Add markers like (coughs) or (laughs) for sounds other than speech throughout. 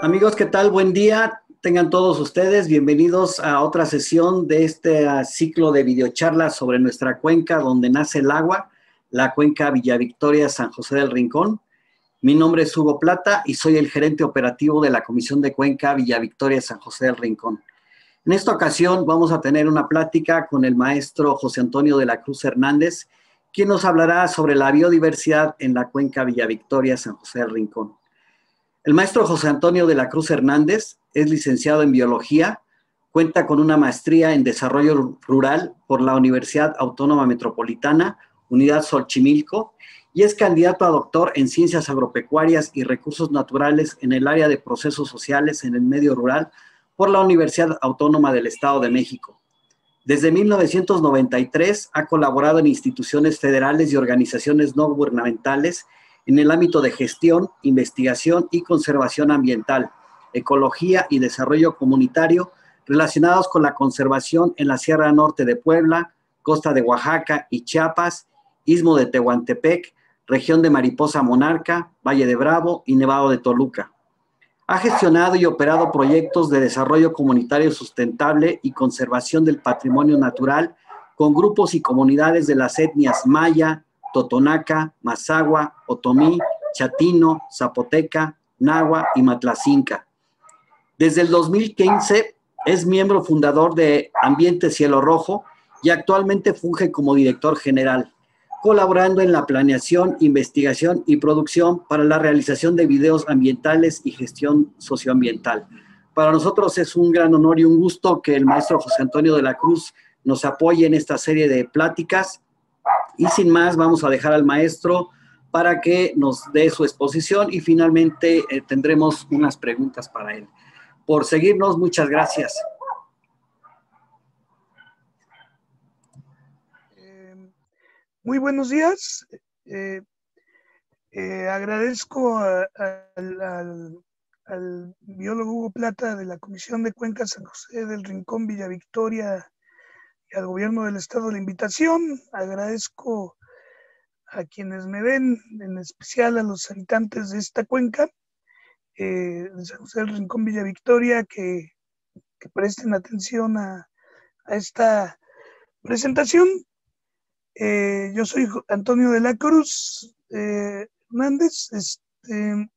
Amigos, ¿qué tal? Buen día. Tengan todos ustedes bienvenidos a otra sesión de este ah, ciclo de videocharlas sobre nuestra cuenca donde nace el agua, la cuenca Villa Victoria San José del Rincón. Mi nombre es Hugo Plata y soy el gerente operativo de la Comisión de Cuenca Villa Victoria San José del Rincón. En esta ocasión vamos a tener una plática con el maestro José Antonio de la Cruz Hernández, quien nos hablará sobre la biodiversidad en la cuenca Villa Victoria San José del Rincón. El maestro José Antonio de la Cruz Hernández es licenciado en biología, cuenta con una maestría en desarrollo rural por la Universidad Autónoma Metropolitana, Unidad Solchimilco, y es candidato a doctor en ciencias agropecuarias y recursos naturales en el área de procesos sociales en el medio rural por la Universidad Autónoma del Estado de México. Desde 1993 ha colaborado en instituciones federales y organizaciones no gubernamentales en el ámbito de gestión, investigación y conservación ambiental, ecología y desarrollo comunitario relacionados con la conservación en la Sierra Norte de Puebla, costa de Oaxaca y Chiapas, istmo de Tehuantepec, región de Mariposa Monarca, Valle de Bravo y Nevado de Toluca. Ha gestionado y operado proyectos de desarrollo comunitario sustentable y conservación del patrimonio natural con grupos y comunidades de las etnias maya, Totonaca, Mazagua, Otomí, Chatino, Zapoteca, Nahua y Matlacinca. Desde el 2015 es miembro fundador de Ambiente Cielo Rojo y actualmente funge como director general, colaborando en la planeación, investigación y producción para la realización de videos ambientales y gestión socioambiental. Para nosotros es un gran honor y un gusto que el maestro José Antonio de la Cruz nos apoye en esta serie de pláticas y sin más, vamos a dejar al maestro para que nos dé su exposición y finalmente eh, tendremos unas preguntas para él. Por seguirnos, muchas gracias. Eh, muy buenos días. Eh, agradezco al, al, biólogo Hugo Plata de la Comisión de Cuencas San José del Rincón Villa Victoria y al gobierno del estado la invitación. Agradezco a quienes me ven, en especial a los habitantes de esta cuenca, eh, de San José del Rincón Villa Victoria, que, presten atención a, esta presentación. Eh, yo soy Antonio de la Cruz eh, Hernández, este,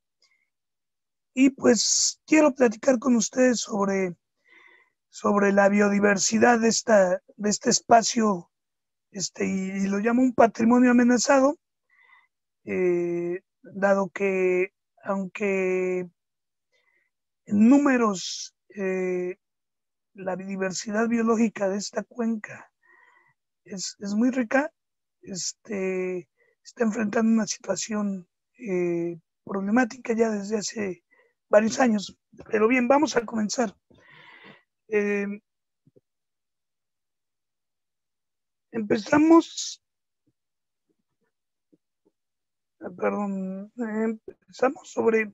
y pues quiero platicar con ustedes sobre sobre la biodiversidad de, esta, de este espacio, este, y, lo llamo un patrimonio amenazado, eh, dado que aunque en números eh, la biodiversidad biológica de esta cuenca es, muy rica, este, está enfrentando una situación eh, problemática ya desde hace varios años. Pero bien, vamos a comenzar. Eh, empezamos, ah, perdón, empezamos sobre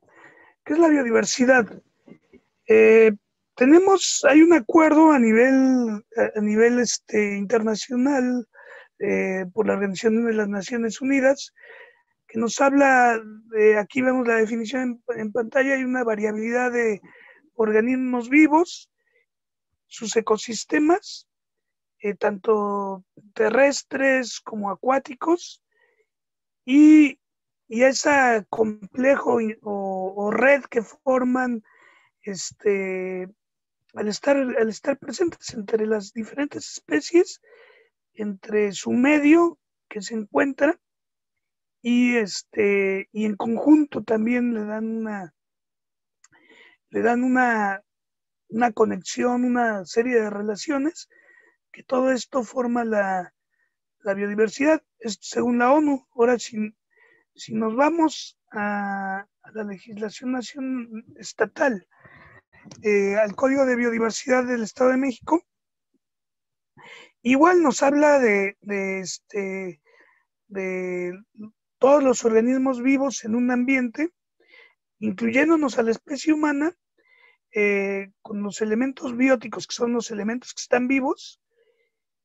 qué es la biodiversidad. Eh, tenemos, hay un acuerdo a nivel, a nivel este, internacional eh, por la Organización de las Naciones Unidas que nos habla, de, aquí vemos la definición en pantalla, hay una variabilidad de organismos vivos sus ecosistemas, eh, tanto terrestres como acuáticos, y, y ese complejo o, red que forman este, al, estar, al estar presentes entre las diferentes especies, entre su medio que se encuentra, y este y en conjunto también le dan una le dan una una conexión, una serie de relaciones, que todo esto forma la, biodiversidad, es, según la ONU. Ahora, si, si nos vamos a, la legislación nacional estatal, eh, al Código de Biodiversidad del Estado de México, igual nos habla de, de, este, de todos los organismos vivos en un ambiente, incluyéndonos a la especie humana, eh, con los elementos bióticos, que son los elementos que están vivos,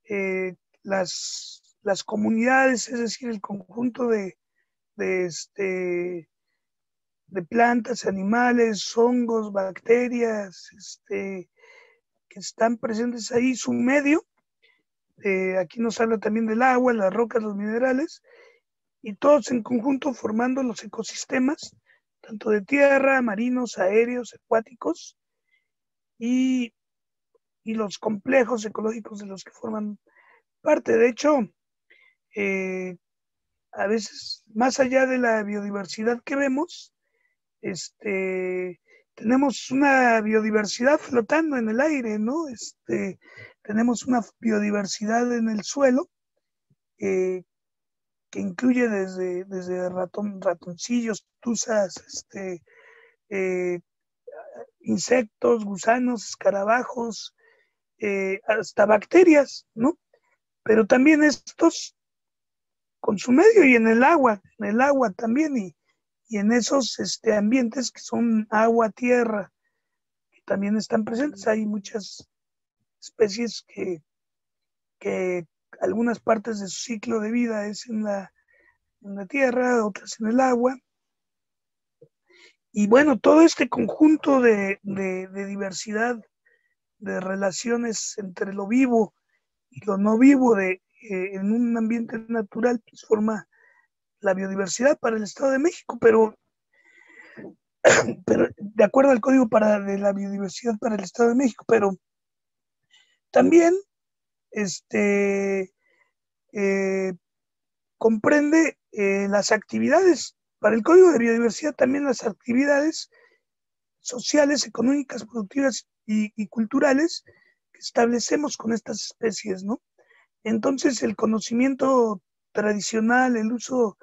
eh, las, las, comunidades, es decir, el conjunto de, de, este, de plantas, animales, hongos, bacterias, este, que están presentes ahí, su medio. Eh, aquí nos habla también del agua, las rocas, los minerales, y todos en conjunto formando los ecosistemas, tanto de tierra, marinos, aéreos, acuáticos, y, y los complejos ecológicos de los que forman parte. De hecho, eh, a veces, más allá de la biodiversidad que vemos, este, tenemos una biodiversidad flotando en el aire, ¿no? Este, tenemos una biodiversidad en el suelo eh, que incluye desde, desde ratoncillos, tuzas, este, eh, insectos, gusanos, escarabajos, eh, hasta bacterias, ¿no? Pero también estos con su medio y en el agua, en el agua también y, en esos este, ambientes que son agua, tierra, que también están presentes. Hay muchas especies que, que algunas partes de su ciclo de vida es en la, en la tierra, otras en el agua. Y bueno, todo este conjunto de, de diversidad, de relaciones entre lo vivo y lo no vivo, de, eh, en un ambiente natural pues, forma la biodiversidad para el Estado de México, pero, (clears throat) pero de acuerdo al Código para, de la Biodiversidad para el Estado de México, pero también este, eh, comprende eh, las actividades, para el Código de Biodiversidad también las actividades sociales, económicas, productivas y, culturales que establecemos con estas especies, ¿no? Entonces el conocimiento tradicional, el uso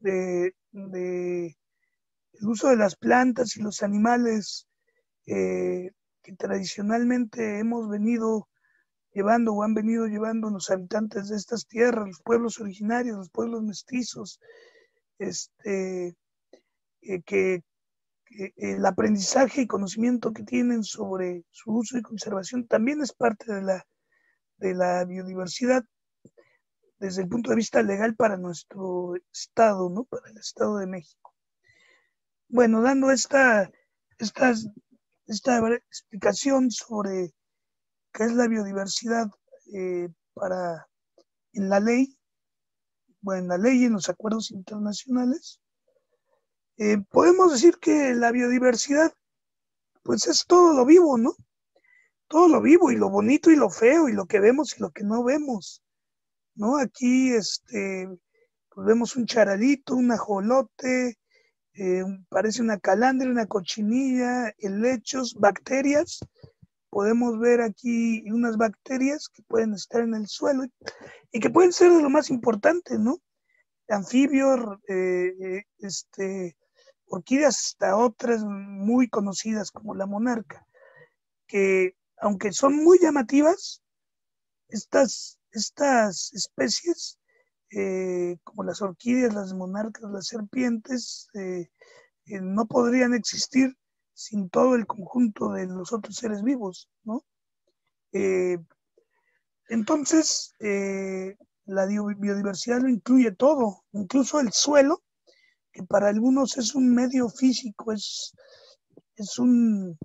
de, el uso de las plantas y los animales eh, que tradicionalmente hemos venido llevando o han venido llevando los habitantes de estas tierras, los pueblos originarios, los pueblos mestizos, este, eh, que, el aprendizaje y conocimiento que tienen sobre su uso y conservación también es parte de la de la biodiversidad desde el punto de vista legal para nuestro estado, ¿no? Para el Estado de México. Bueno, dando esta, esta, esta explicación sobre qué es la biodiversidad eh, para en la ley, bueno, en la ley y en los acuerdos internacionales, eh, podemos decir que la biodiversidad, pues es todo lo vivo, ¿no? todo lo vivo y lo bonito y lo feo y lo que vemos y lo que no vemos. ¿No? Aquí este, pues vemos un charalito, un ajolote, eh, parece una calandra, una cochinilla, helechos, bacterias. Podemos ver aquí unas bacterias que pueden estar en el suelo y que pueden ser de lo más importante, ¿no? Anfibios, eh, eh, este, orquídeas hasta otras muy conocidas como la monarca, que aunque son muy llamativas, estas, estas especies, eh, como las orquídeas, las monarcas, las serpientes, no podrían existir sin todo el conjunto de los otros seres vivos, ¿no? entonces, la biodiversidad lo incluye todo, incluso el suelo, que para algunos es un medio físico, es, es un,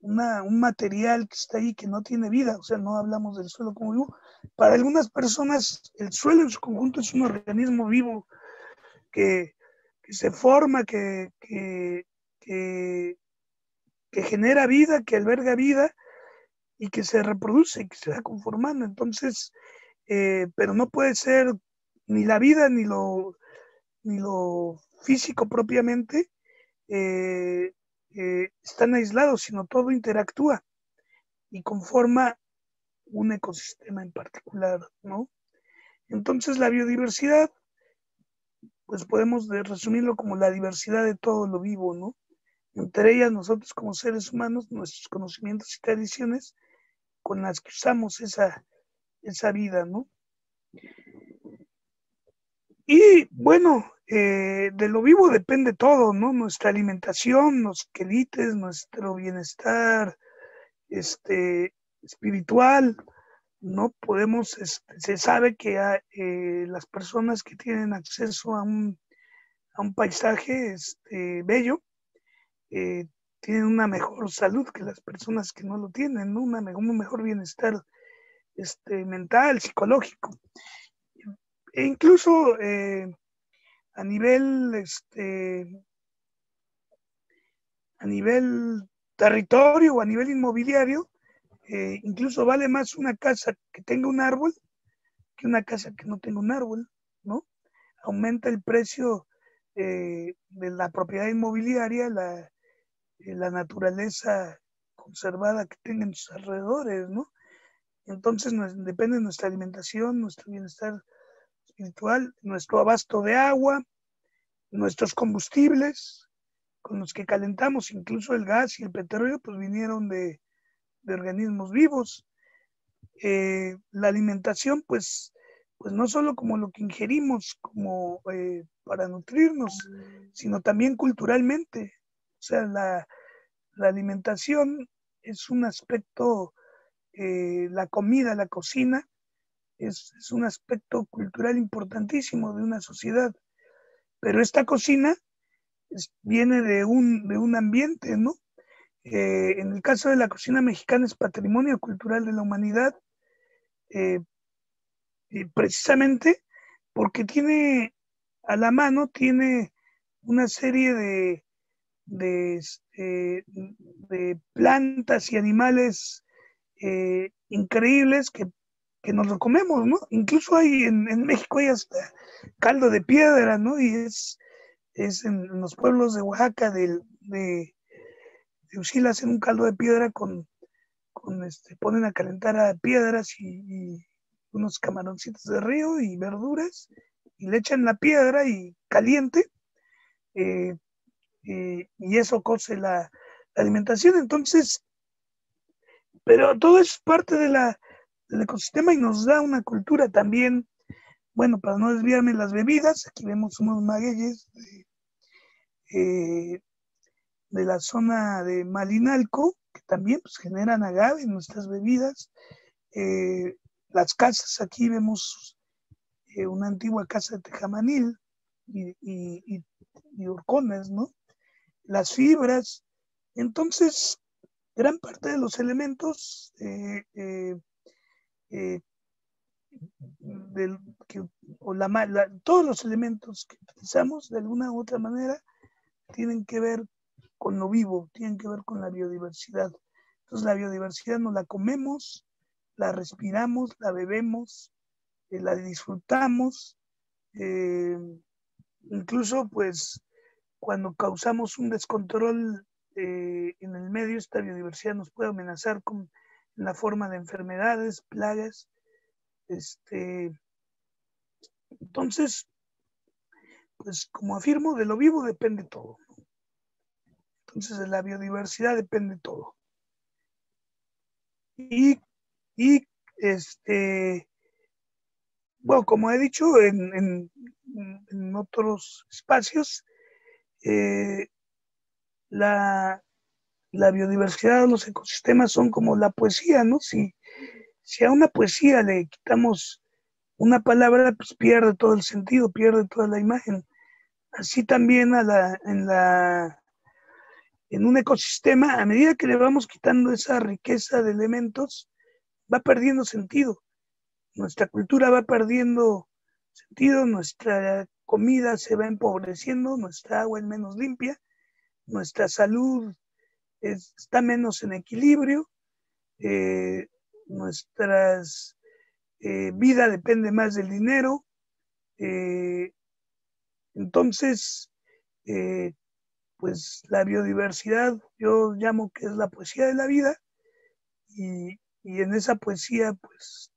un material que está ahí que no tiene vida, o sea, no hablamos del suelo como vivo. Para algunas personas, el suelo en su conjunto es un organismo vivo que, se forma, que, que, que, genera vida, que alberga vida y que se reproduce, que se va conformando. Entonces, eh, pero no puede ser ni la vida ni lo, ni lo físico propiamente. Eh, eh, están aislados, sino todo interactúa y conforma un ecosistema en particular, ¿no? Entonces la biodiversidad, pues podemos resumirlo como la diversidad de todo lo vivo, ¿no? Entre ellas nosotros como seres humanos, nuestros conocimientos y tradiciones con las que usamos esa, esa vida, ¿no? Y bueno, eh, de lo vivo depende todo, ¿no? Nuestra alimentación, los quelites, nuestro bienestar este, espiritual, ¿no? Podemos, este, se sabe que eh, las personas que tienen acceso a un, a un paisaje este, bello, eh, tienen una mejor salud que las personas que no lo tienen. Una, un mejor bienestar este, mental, psicológico. E incluso eh, a nivel, este, a nivel territorio o a nivel inmobiliario, eh, incluso vale más una casa que tenga un árbol que una casa que no tenga un árbol, ¿no? Aumenta el precio eh, de la propiedad inmobiliaria, la, eh, la naturaleza conservada que tenga en sus alrededores, ¿no? Entonces depende de nuestra alimentación, nuestro bienestar espiritual, nuestro abasto de agua, nuestros combustibles con los que calentamos, incluso el gas y el petróleo, pues vinieron de, de organismos vivos. Eh, la alimentación, pues, pues no solo como lo que ingerimos, como eh, para nutrirnos, sino también culturalmente. O sea, la, alimentación es un aspecto, eh, la comida, la cocina, es, un aspecto cultural importantísimo de una sociedad. Pero esta cocina viene de un, de un ambiente, ¿no? Eh, en el caso de la cocina mexicana es patrimonio cultural de la humanidad, eh, precisamente porque tiene a la mano, tiene una serie de, de, este, plantas y animales eh, increíbles que, nos lo comemos, ¿no? Incluso hay en, México hay hasta caldo de piedra, ¿no? Y es, es en, los pueblos de Oaxaca del, de, de hacen un caldo de piedra con, con este, ponen a calentar a piedras y, unos camaroncitos de río y verduras y le echan la piedra y caliente eh, eh, y eso cose la, alimentación. Entonces, pero todo es parte de la, del ecosistema y nos da una cultura también. Bueno, para no desviarme las bebidas, aquí vemos unos magueyes de, eh, la zona de Malinalco, que también pues, generan agave en nuestras bebidas. Eh, las casas, aquí vemos eh, una antigua casa de tejamanil y, y, horcones, ¿no? Las fibras. Entonces, gran parte de los elementos eh, o la, todos los elementos que utilizamos de alguna u otra manera tienen que ver con lo vivo, tienen que ver con la biodiversidad. Entonces la biodiversidad nos la comemos, la respiramos, la bebemos, eh, la disfrutamos. Eh, incluso pues cuando causamos un descontrol eh, en el medio, esta biodiversidad nos puede amenazar con en la forma de enfermedades, plagas. Este, entonces, pues como afirmo, de lo vivo depende todo. Entonces de la biodiversidad depende todo. Y, este, bueno, como he dicho en, otros espacios, eh, la, biodiversidad de los ecosistemas son como la poesía, ¿no? Si, si a una poesía le quitamos una palabra, pues pierde todo el sentido, pierde toda la imagen. Así también a la, en la en un ecosistema, a medida que le vamos quitando esa riqueza de elementos, va perdiendo sentido. Nuestra cultura va perdiendo sentido, nuestra comida se va empobreciendo, nuestra agua es menos limpia, nuestra salud está menos en equilibrio, eh, nuestra eh, vida depende más del dinero. Eh, entonces, pues la biodiversidad yo llamo que es la poesía de la vida y, en esa poesía pues,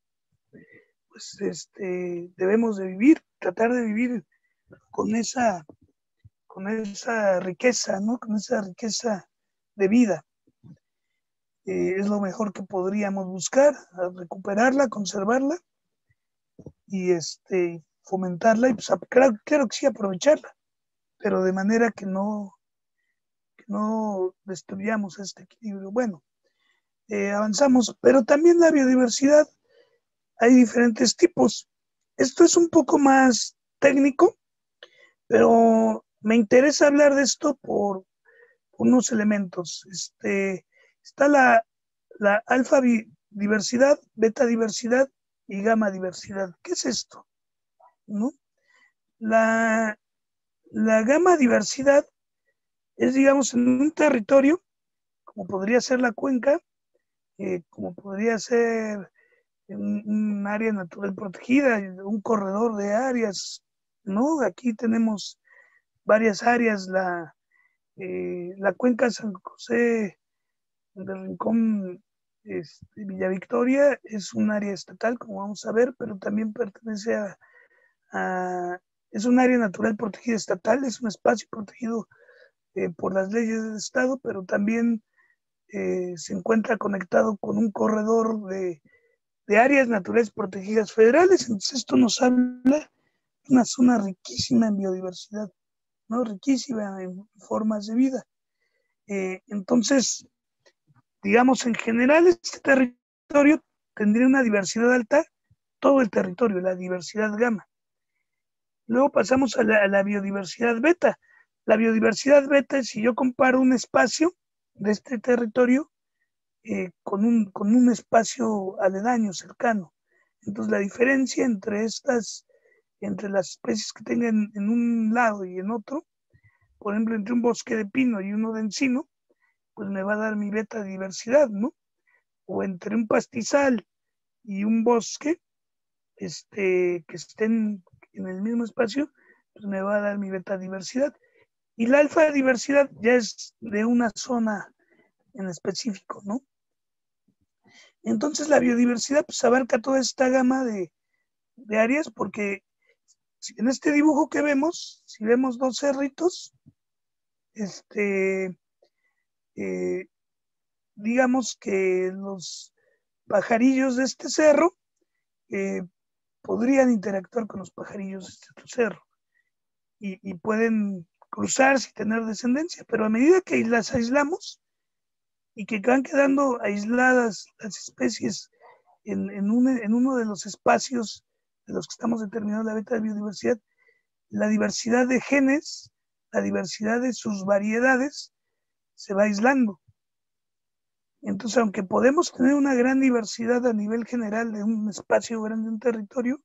pues este, debemos de vivir, tratar de vivir con esa, con esa riqueza, ¿no? Con esa riqueza de vida. Eh, es lo mejor que podríamos buscar, recuperarla, conservarla y este, fomentarla y pues, claro, claro que sí aprovecharla, pero de manera que no, no destruyamos este equilibrio. Bueno, eh, avanzamos, pero también la biodiversidad hay diferentes tipos. Esto es un poco más técnico, pero me interesa hablar de esto por, unos elementos. Este, está la, la alfa diversidad, beta diversidad y gamma diversidad. ¿Qué es esto? ¿No? La, la gamma diversidad es, digamos, en un territorio, como podría ser la cuenca, eh, como podría ser un, un, área natural protegida, un corredor de áreas, ¿no? Aquí tenemos varias áreas, la, eh, la cuenca San José del Rincón este, Villa Victoria es un área estatal, como vamos a ver, pero también pertenece a, es un área natural protegida estatal, es un espacio protegido eh, por las leyes del Estado, pero también eh, se encuentra conectado con un corredor de, de, áreas naturales protegidas federales. Entonces esto nos habla una zona riquísima en biodiversidad, ¿no? riquísima en formas de vida. Eh, entonces, digamos, en general este territorio tendría una diversidad alta, todo el territorio, la diversidad gamma. Luego pasamos a la, biodiversidad beta. La biodiversidad beta es si yo comparo un espacio de este territorio eh, con, un, con un espacio aledaño, cercano. Entonces la diferencia entre estas, entre las especies que tengan en un lado y en otro, por ejemplo, entre un bosque de pino y uno de encino, pues me va a dar mi beta diversidad, ¿no? O entre un pastizal y un bosque, este, que estén en el mismo espacio, pues me va a dar mi beta diversidad. Y la alfa diversidad ya es de una zona en específico, ¿no? Entonces la biodiversidad pues abarca toda esta gama de, de áreas porque en este dibujo que vemos, si vemos dos cerritos, este, eh, digamos que los pajarillos de este cerro eh, podrían interactuar con los pajarillos de este otro cerro y, pueden cruzarse y tener descendencia, pero a medida que las aislamos y que van quedando aisladas las especies en, en, en uno de los espacios de los que estamos determinando la beta de biodiversidad, la diversidad de genes, la diversidad de sus variedades, se va aislando. Entonces, aunque podemos tener una gran diversidad a nivel general de un espacio grande, un territorio,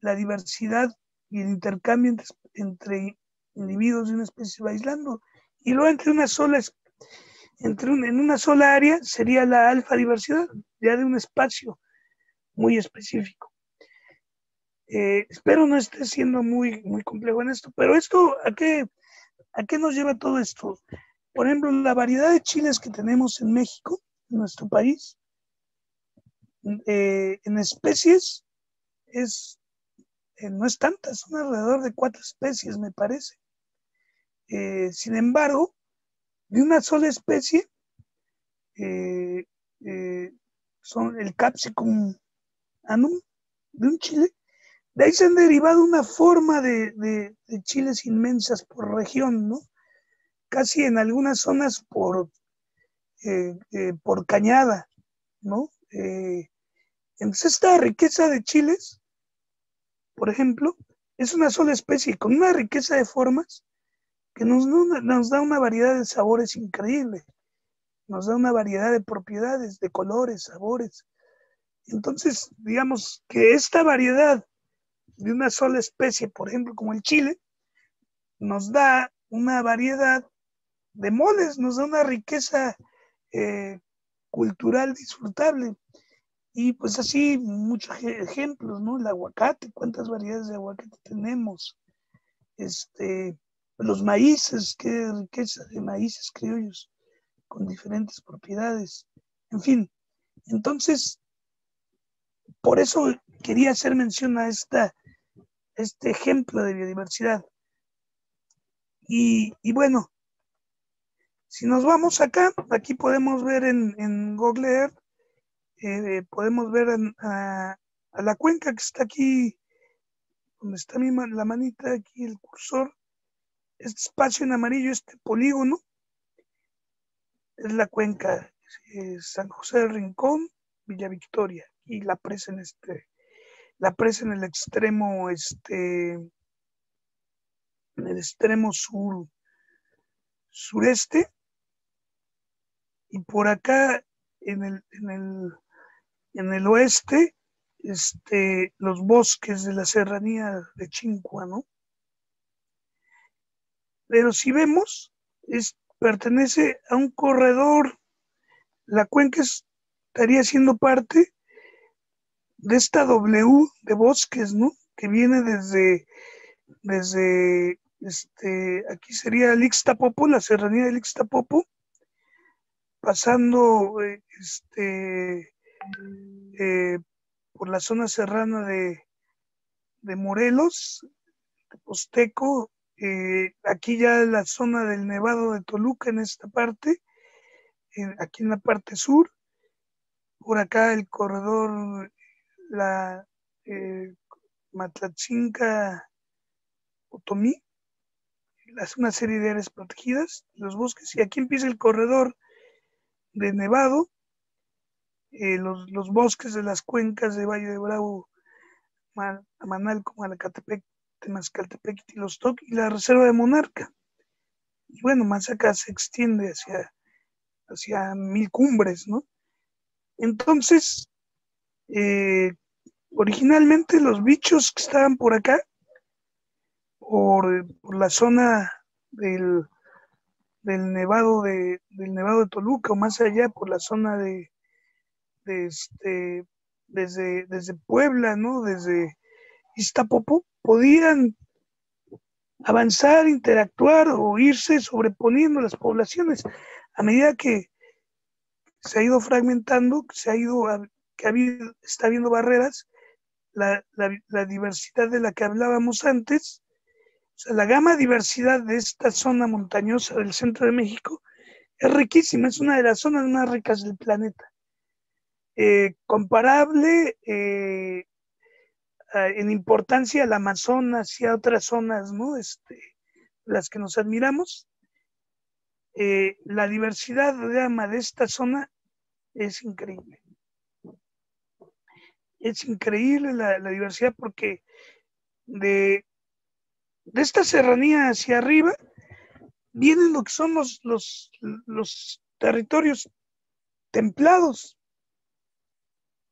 la diversidad y el intercambio entre, individuos de una especie va aislando. Y luego entre una sola, entre en una sola área sería la alfa diversidad, ya de un espacio muy específico. Eh, espero no esté siendo muy, muy complejo en esto, pero esto, ¿a qué, ¿a qué nos lleva todo esto? Por ejemplo, la variedad de chiles que tenemos en México, en nuestro país, eh, en especies, es, eh, no es tanta, son alrededor de cuatro especies, me parece. Sin embargo, de una sola especie, son el Capsicum anum, de un chile, de ahí se han derivado una forma de, chiles inmensas por región, ¿no? casi en algunas zonas por, eh, eh, por cañada, ¿no? Eh, entonces esta riqueza de chiles, por ejemplo, es una sola especie con una riqueza de formas que nos, nos da una variedad de sabores increíble, nos da una variedad de propiedades, de colores, sabores. Entonces, digamos que esta variedad de una sola especie, por ejemplo, como el chile, nos da una variedad de moles, nos da una riqueza eh, cultural disfrutable. Y pues así muchos ejemplos, ¿no? El aguacate, cuántas variedades de aguacate tenemos. Este, los maíces, qué riqueza de maíces criollos con diferentes propiedades. En fin, entonces, por eso quería hacer mención a esta, este ejemplo de biodiversidad. Y, bueno, si nos vamos acá, aquí podemos ver en, Google Earth, eh, podemos ver a, la cuenca que está aquí, donde está mi, la manita, aquí el cursor, este espacio en amarillo, este polígono, es la cuenca eh, San José del Rincón, Villa Victoria, y la presa en este, la presa en el extremo, este, en el extremo sur sureste y por acá en el, en el, en el oeste este, los bosques de la serranía de Chincua, ¿no? Pero si vemos, es, pertenece a un corredor, la cuenca estaría siendo parte de esta W de bosques, ¿no? Que viene desde, desde, este, aquí sería Ixtapopo, la serranía del Ixtapopo, pasando, eh, este, eh, por la zona serrana de, de Morelos, de Posteco, eh, aquí ya la zona del Nevado de Toluca en esta parte, aquí en la parte sur, por acá el corredor, la eh, Matlatzinca Otomí, una serie de áreas protegidas, los bosques, y aquí empieza el corredor de Nevado, eh, los, los, bosques de las cuencas de Valle de Bravo, Manalco, Malacatepec, Temascaltepec y Tilostoc, y la reserva de Monarca. Y bueno, más acá se extiende hacia, hacia mil cumbres, ¿no? Entonces, eh, originalmente los bichos que estaban por acá, por, por la zona del, del nevado de, del nevado de Toluca o más allá por la zona de, este, desde, desde Puebla, ¿no? Desde Iztapopo, podían avanzar, interactuar o irse sobreponiendo las poblaciones a medida que se ha ido fragmentando, se ha ido, que ha habido, está habiendo barreras, la, la diversidad de la que hablábamos antes, o sea, la gama diversidad de esta zona montañosa del centro de México es riquísima, es una de las zonas más ricas del planeta. Eh, comparable eh, en importancia al Amazonas y a otras zonas, ¿no? Este, las que nos admiramos. Eh, la diversidad de gama de esta zona es increíble. Es increíble la, diversidad porque de, de, esta serranía hacia arriba vienen lo que son los, los, territorios templados,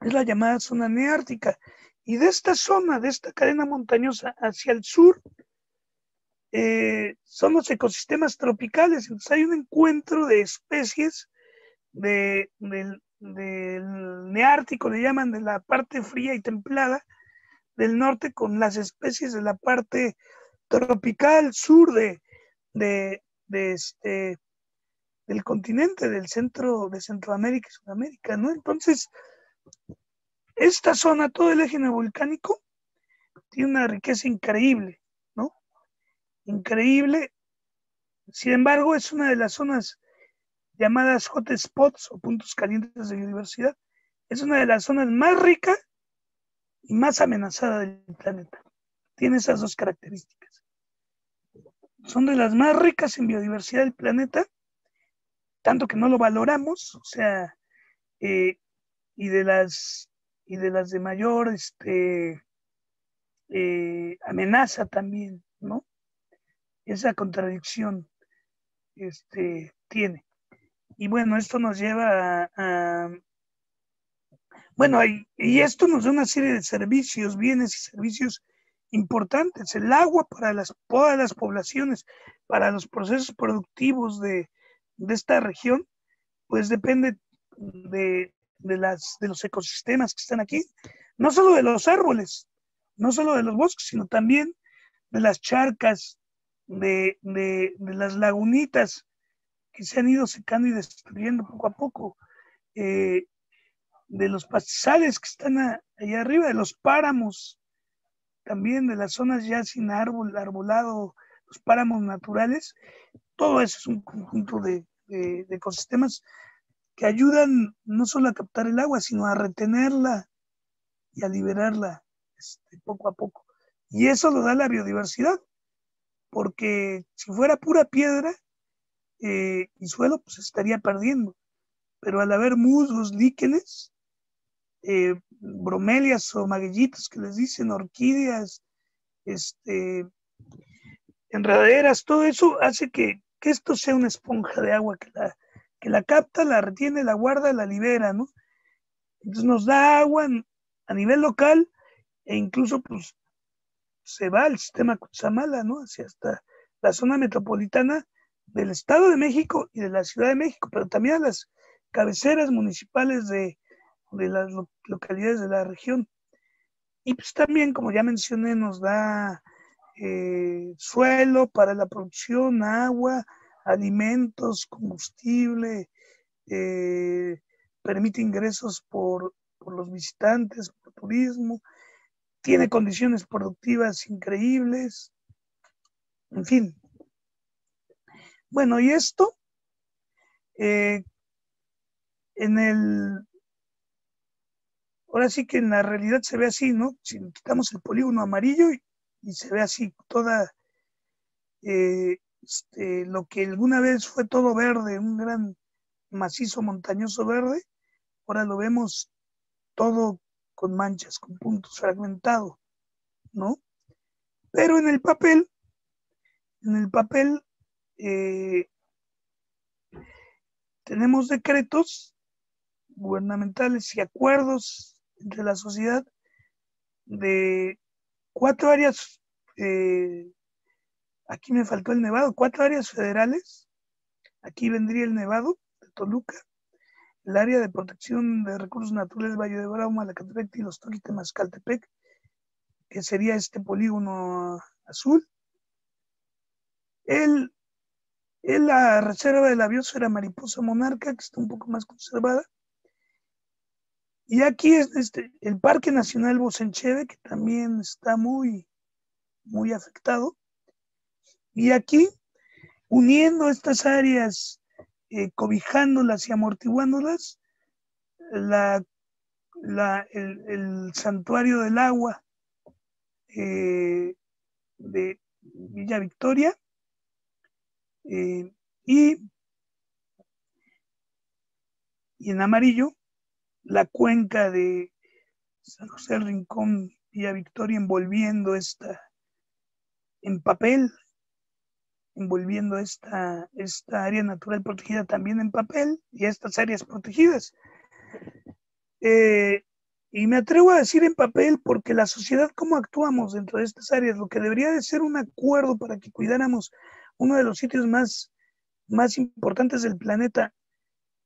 es la llamada zona neártica. Y de esta zona, de esta cadena montañosa hacia el sur, eh, son los ecosistemas tropicales. Entonces hay un encuentro de especies de, del, neártico, le llaman, de la parte fría y templada del norte con las especies de la parte tropical sur de, de, este, del continente, del centro de Centroamérica y Sudamérica, ¿no? Entonces, esta zona, todo el eje neovolcánico, tiene una riqueza increíble, ¿no? Increíble. Sin embargo, es una de las zonas llamadas hotspots o puntos calientes de biodiversidad. Es una de las zonas más ricas y más amenazada del planeta. Tiene esas dos características. Son de las más ricas en biodiversidad del planeta, tanto que no lo valoramos, o sea, eh, y de las y de las de mayor este, eh, amenaza también, ¿no? Esa contradicción este, tiene. Y bueno, esto nos lleva a, bueno, y, y, esto nos da una serie de servicios, bienes y servicios importantes. El agua para las, todas las poblaciones, para los procesos productivos de, de esta región, pues depende de, de, las, de los ecosistemas que están aquí, no solo de los árboles, no solo de los bosques, sino también de las charcas, de, las lagunitas que se han ido secando y destruyendo poco a poco, eh, de los pastizales que están allá arriba, de los páramos, también de las zonas ya sin árbol, arbolado, los páramos naturales, todo eso es un conjunto de, de ecosistemas que ayudan no solo a captar el agua, sino a retenerla y a liberarla este, poco a poco. Y eso lo da la biodiversidad, porque si fuera pura piedra eh, y suelo, pues estaría perdiendo. Pero al haber musgos, líquenes, eh, bromelias o maguillitos que les dicen, orquídeas, este, enredaderas, todo eso hace que, que esto sea una esponja de agua que la, que la capta, la retiene, la guarda, la libera, ¿no? Entonces nos da agua a nivel local e incluso pues se va al sistema Cutzamala, ¿no? Hacia hasta la zona metropolitana del Estado de México y de la Ciudad de México, pero también a las cabeceras municipales de, las localidades de la región. Y pues también, como ya mencioné, nos da eh, suelo para la producción, agua, alimentos, combustible, eh, permite ingresos por, por los visitantes, por turismo, tiene condiciones productivas increíbles, en fin. Bueno, y esto, eh, en el, ahora sí que en la realidad se ve así, ¿no? Si quitamos el polígono amarillo y, se ve así toda, eh, este, lo que alguna vez fue todo verde, un gran macizo montañoso verde, ahora lo vemos todo con manchas, con puntos fragmentados, ¿no? Pero en el papel, en el papel eh, tenemos decretos gubernamentales y acuerdos entre la sociedad de cuatro áreas, eh, aquí me faltó el Nevado, cuatro áreas federales, aquí vendría el Nevado de Toluca, el área de protección de recursos naturales Valle de Brahma, la Catepec y los Toquitemas Caltepec, que sería este polígono azul. El, el, la reserva de la biosfera mariposa monarca, que está un poco más conservada. Y aquí es este, el Parque Nacional Bosencheve, que también está muy, muy afectado. Y aquí, uniendo estas áreas eh, cobijándolas y amortiguándolas, la, el, santuario del agua eh, de Villa Victoria eh, y, y en amarillo la cuenca de San José del Rincón Villa Victoria envolviendo esta en papel envolviendo esta, esta área natural protegida también en papel y estas áreas protegidas. Eh, y me atrevo a decir en papel porque la sociedad, cómo actuamos dentro de estas áreas, lo que debería de ser un acuerdo para que cuidáramos uno de los sitios más, más importantes del planeta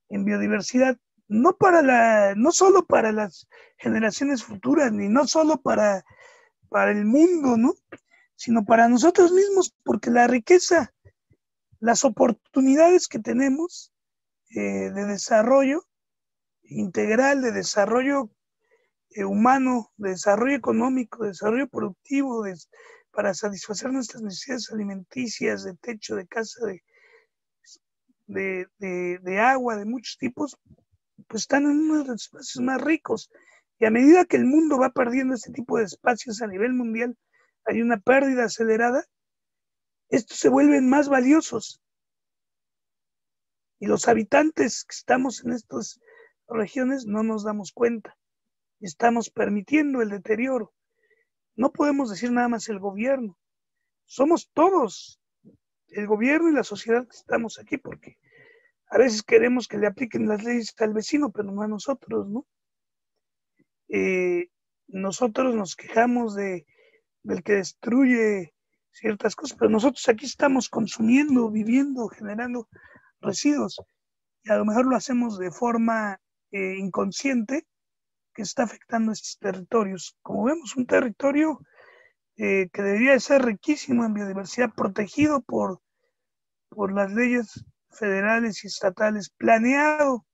en biodiversidad, no para la, no solo para las generaciones futuras, ni no solo para, para el mundo, ¿no? sino para nosotros mismos, porque la riqueza, las oportunidades que tenemos eh, de desarrollo integral, de desarrollo eh, humano, de desarrollo económico, de desarrollo productivo, para satisfacer nuestras necesidades alimenticias, de techo, de casa, de, de, agua, de muchos tipos, pues están en uno de los espacios más ricos. Y a medida que el mundo va perdiendo este tipo de espacios a nivel mundial, hay una pérdida acelerada, estos se vuelven más valiosos. Y los habitantes que estamos en estas regiones no nos damos cuenta. Estamos permitiendo el deterioro. No podemos decir nada más el gobierno. Somos todos, el gobierno y la sociedad que estamos aquí, porque a veces queremos que le apliquen las leyes al vecino, pero no a nosotros, ¿no? Eh, nosotros nos quejamos de del que destruye ciertas cosas, pero nosotros aquí estamos consumiendo, viviendo, generando residuos y a lo mejor lo hacemos de forma eh, inconsciente que está afectando estos territorios. Como vemos, un territorio eh, que debería ser riquísimo en biodiversidad, protegido por, por las leyes federales y estatales, planeado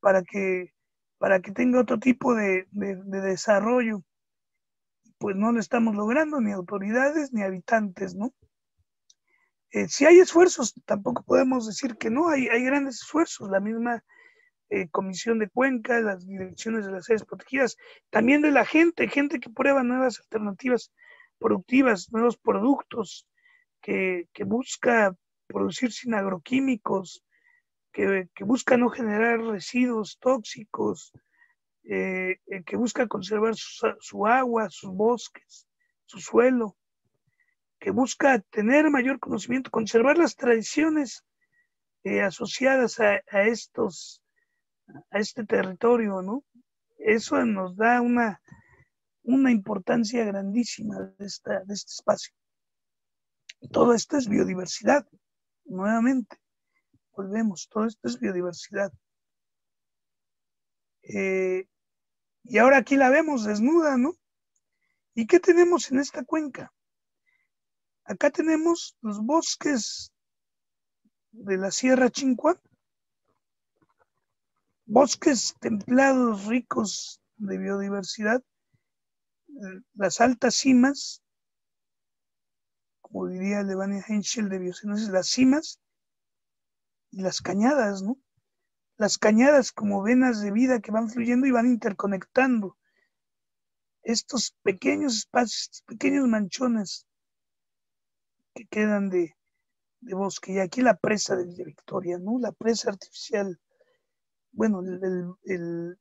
para que, para que tenga otro tipo de, de desarrollo pues no lo estamos logrando, ni autoridades ni habitantes, ¿no? Eh, si hay esfuerzos, tampoco podemos decir que no, hay, hay grandes esfuerzos, la misma eh, Comisión de Cuenca, las direcciones de las áreas protegidas, también de la gente, gente que prueba nuevas alternativas productivas, nuevos productos, que, busca producir sin agroquímicos, que, que busca no generar residuos tóxicos, eh, que busca conservar su, agua, sus bosques, su suelo, que busca tener mayor conocimiento, conservar las tradiciones eh, asociadas a, estos, a este territorio, ¿no? Eso nos da una, una importancia grandísima de, esta, de este espacio. Todo esto es biodiversidad, nuevamente. Volvemos, todo esto es biodiversidad. Eh, y ahora aquí la vemos desnuda, ¿no? ¿Y qué tenemos en esta cuenca? Acá tenemos los bosques de la Sierra Chincua, bosques templados, ricos de biodiversidad, las altas cimas, como diría Levania Henschel de Biocenosis, las cimas y las cañadas, ¿no? Las cañadas como venas de vida que van fluyendo y van interconectando estos pequeños espacios, pequeños manchones que quedan de, bosque. Y aquí la presa de Villa Victoria, ¿no? La presa artificial, bueno, el, el,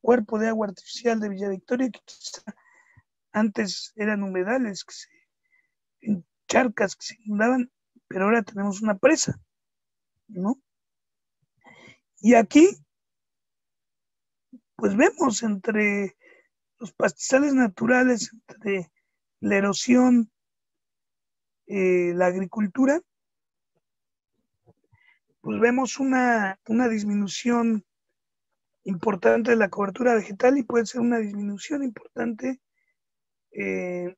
cuerpo de agua artificial de Villa Victoria, que antes eran humedales, charcas que se inundaban, pero ahora tenemos una presa, ¿no? Y aquí, pues vemos entre los pastizales naturales, entre la erosión, eh, la agricultura, pues vemos una, una disminución importante de la cobertura vegetal y puede ser una disminución importante eh,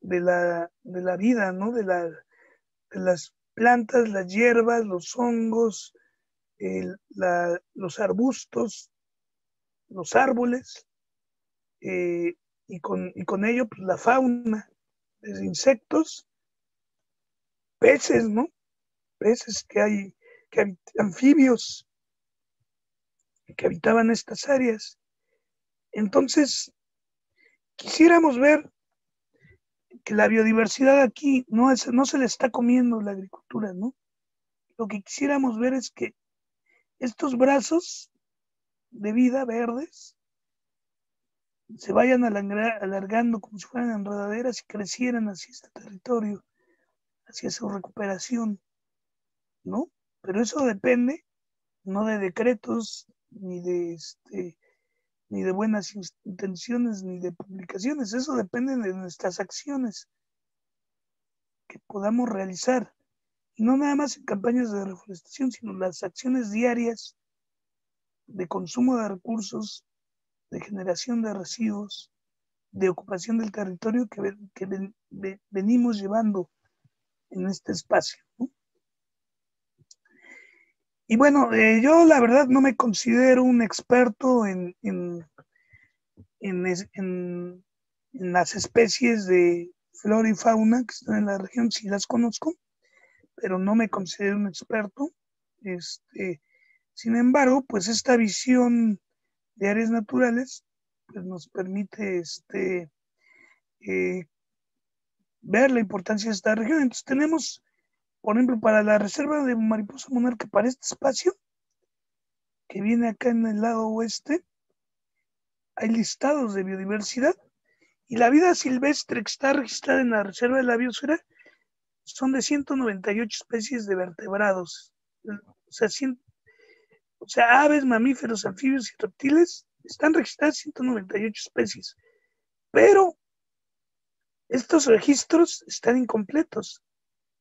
de, la, de, la, vida, ¿no? De, la, de, las plantas, las hierbas, los hongos, los arbustos, los árboles, eh, y, con, y, con, ello pues, la fauna, desde insectos, peces, ¿no? Peces que hay, que anfibios que habitaban estas áreas. Entonces, quisiéramos ver que la biodiversidad aquí no, es, no se le está comiendo la agricultura, ¿no? Lo que quisiéramos ver es que estos brazos de vida verdes se vayan alargando como si fueran enredaderas y crecieran hacia este territorio, hacia su recuperación, ¿no? Pero eso depende no de decretos ni de este ni de buenas intenciones, ni de publicaciones. Eso depende de nuestras acciones que podamos realizar. No nada más en campañas de reforestación, sino las acciones diarias de consumo de recursos, de generación de residuos, de ocupación del territorio que, venimos llevando en este espacio. Y bueno, eh, yo la verdad no me considero un experto en, en, las especies de flora y fauna que están en la región, sí las conozco, pero no me considero un experto. Este, sin embargo, pues esta visión de áreas naturales pues nos permite este, eh, ver la importancia de esta región. Entonces tenemos por ejemplo, para la reserva de mariposa monarca, para este espacio, que viene acá en el lado oeste, hay listados de biodiversidad y la vida silvestre que está registrada en la reserva de la biosfera son de 198 especies de vertebrados. O sea, o sea, aves, mamíferos, anfibios y reptiles están registradas 198 especies. Pero estos registros están incompletos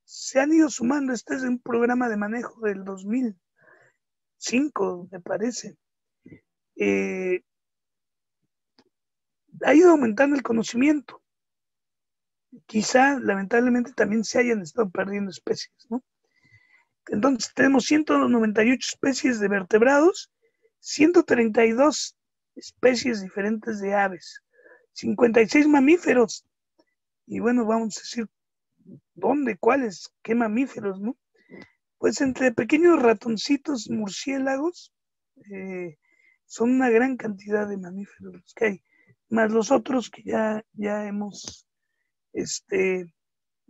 se han ido sumando. Este es un programa de manejo del 2005, me parece. Eh, ha ido aumentando el conocimiento. Quizá, lamentablemente, también se hayan estado perdiendo especies, ¿no? Entonces, tenemos 198 especies de vertebrados, 132 especies diferentes de aves, 56 mamíferos, y bueno, vamos a decir ¿Dónde? ¿Cuáles? ¿Qué mamíferos, no? Pues entre pequeños ratoncitos, murciélagos, eh, son una gran cantidad de mamíferos los que hay, más los otros que ya, ya hemos, este,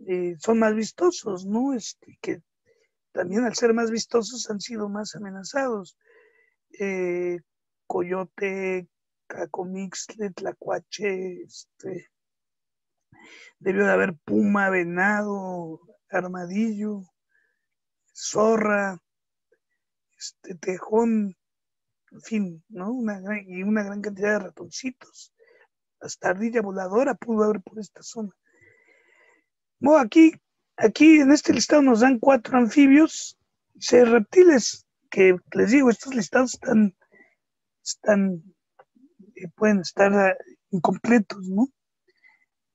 eh, son más vistosos, ¿no? Este, que también al ser más vistosos han sido más amenazados. Eh, coyote, cacomixle, tlacuache, este, Debió de haber puma, venado, armadillo, zorra, este, tejón, en fin, ¿no? Una y una gran cantidad de ratoncitos. Hasta ardilla voladora pudo haber por esta zona. No, aquí, aquí en este listado nos dan cuatro anfibios, seis reptiles, que les digo, estos listados están, están eh, pueden estar ah, incompletos, ¿no?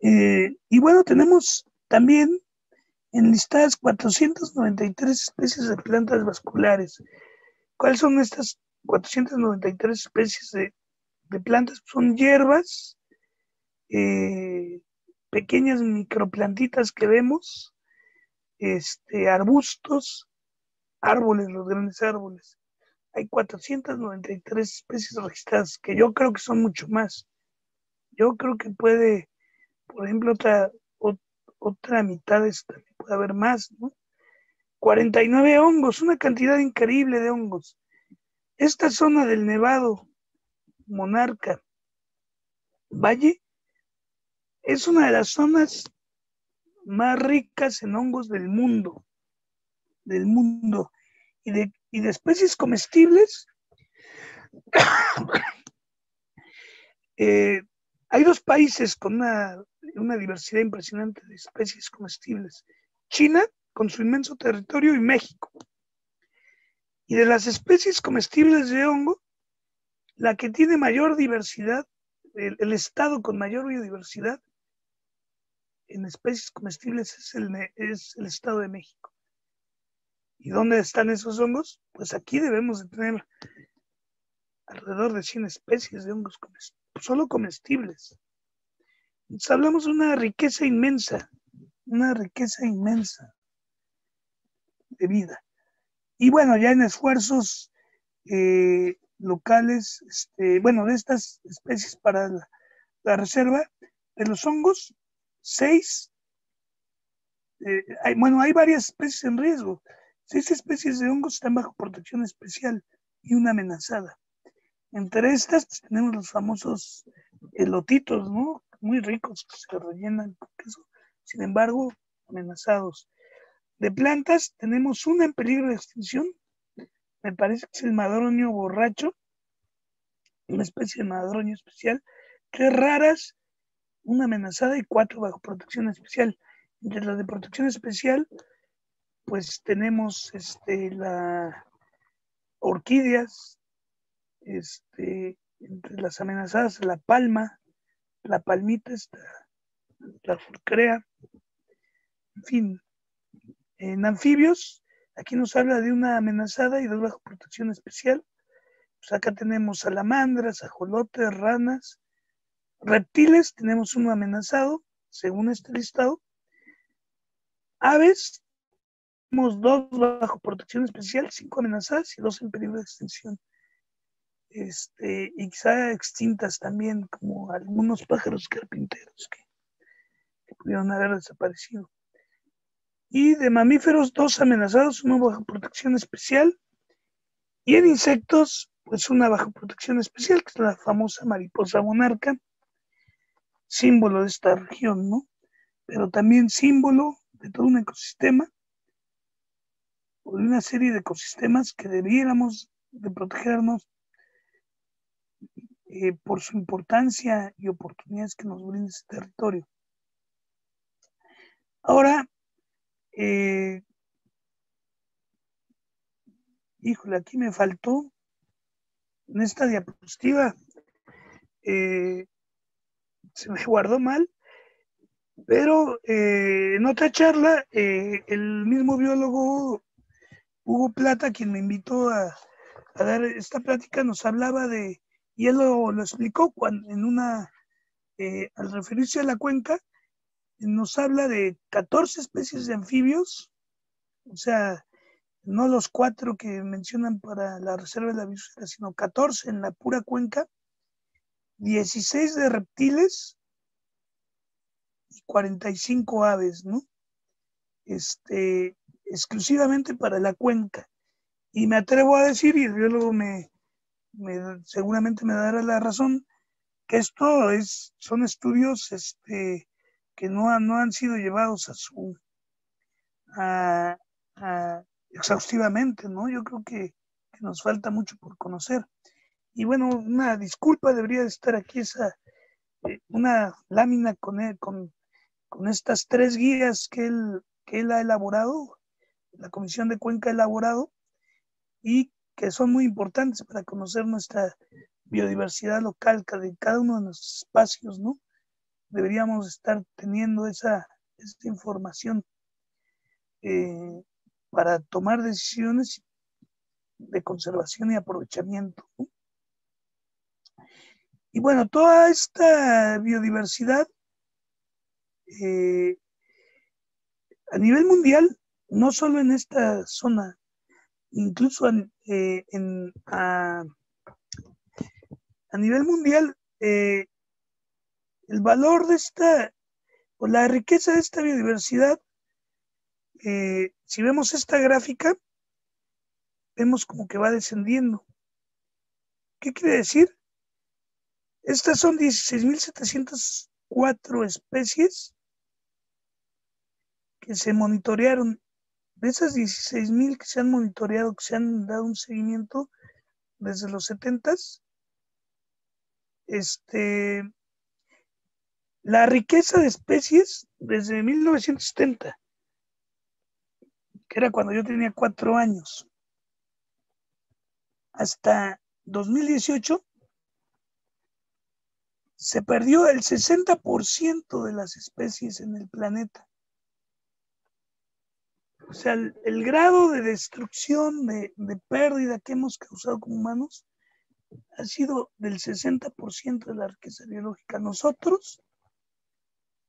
Eh, y bueno, tenemos también enlistadas 493 especies de plantas vasculares. ¿Cuáles son estas 493 especies de, plantas? Son hierbas, eh, pequeñas microplantitas que vemos, este, arbustos, árboles, los grandes árboles. Hay 493 especies registradas, que yo creo que son mucho más. Yo creo que puede, por ejemplo, otra, otra mitad de esta, puede haber más, ¿no? 49 hongos, una cantidad increíble de hongos. Esta zona del Nevado, Monarca, Valle, es una de las zonas más ricas en hongos del mundo, del mundo. Y de, de especies comestibles, (coughs) eh, hay dos países con una, una diversidad impresionante de especies comestibles. China, con su inmenso territorio, y México. Y de las especies comestibles de hongo, la que tiene mayor diversidad, el, estado con mayor biodiversidad en especies comestibles es el, es el estado de México. ¿Y dónde están esos hongos? Pues aquí debemos de tener alrededor de 100 especies de hongos solo comestibles. Hablamos de una riqueza inmensa, una riqueza inmensa de vida. Y bueno, ya en esfuerzos eh, locales, este, bueno, de estas especies para la, reserva de los hongos, seis, eh, hay, bueno, hay varias especies en riesgo. Seis especies de hongos están bajo protección especial y una amenazada. Entre estas pues, tenemos los famosos elotitos, ¿no? Muy ricos que se rellenan con queso, sin embargo, amenazados. De plantas tenemos una en peligro de extinción, me parece que es el madroño borracho, una especie de madroño especial, tres raras, una amenazada y cuatro bajo protección especial. Entre las de protección especial, pues tenemos este, orquídeas, este, entre las amenazadas la palma, la palmita, la fulcrea, en fin, en anfibios, aquí nos habla de una amenazada y dos bajo protección especial. Pues acá tenemos salamandras, ajolotes, ranas, reptiles, tenemos uno amenazado, según este listado. Aves, tenemos dos bajo protección especial, cinco amenazadas y dos en peligro de extinción. Este, y quizá extintas también, como algunos pájaros carpinteros que, pudieron haber desaparecido y de mamíferos dos amenazados, uno bajo protección especial y en insectos pues una bajo protección especial que es la famosa mariposa monarca, símbolo de esta región, ¿no? Pero también símbolo de todo un ecosistema o de una serie de ecosistemas que debiéramos de protegernos eh, por su importancia y oportunidades que nos brinda este territorio. Ahora, eh, híjole, aquí me faltó en esta diapositiva. Eh, se me (laughs) guardó mal, pero en otra charla, el mismo biólogo Hugo Plata, quien me invitó a, dar esta plática, nos hablaba de, y él lo, explicó cuando, en una, al referirse a la cuenca, nos habla de 14 especies de anfibios, o sea, no los cuatro que mencionan para la reserva de la biosfera, sino 14 en la pura cuenca, 16 de reptiles y 45 aves, ¿no? Este, exclusivamente para la cuenca. Y me atrevo a decir, y el biólogo me, me seguramente me dará la razón, que esto es, son estudios este, que no, no han sido llevados a su exhaustivamente, ¿no? Yo creo que, nos falta mucho por conocer. Y bueno, una disculpa, debería estar aquí esa, eh, una lámina con, con, con estas tres guías que él, que él ha elaborado, la Comisión de Cuenca ha elaborado, y que son muy importantes para conocer nuestra biodiversidad local de cada uno de nuestros espacios, ¿no? Deberíamos estar teniendo esa, información eh, para tomar decisiones de conservación y aprovechamiento. Y bueno, toda esta biodiversidad eh, a nivel mundial, no solo en esta zona, incluso eh, a, nivel mundial, eh, el valor de esta, o la riqueza de esta biodiversidad, si vemos esta gráfica, vemos como que va descendiendo. ¿Qué quiere decir? Estas son 16.704 especies que se monitorearon. De esas 16.000 que se han monitoreado, que se han dado un seguimiento desde los 70, este, la riqueza de especies desde 1970, que era cuando yo tenía cuatro años, hasta 2018 se perdió el 60% de las especies en el planeta. O sea, el, grado de destrucción, de, pérdida que hemos causado como humanos ha sido del 60% de la riqueza biológica. Nosotros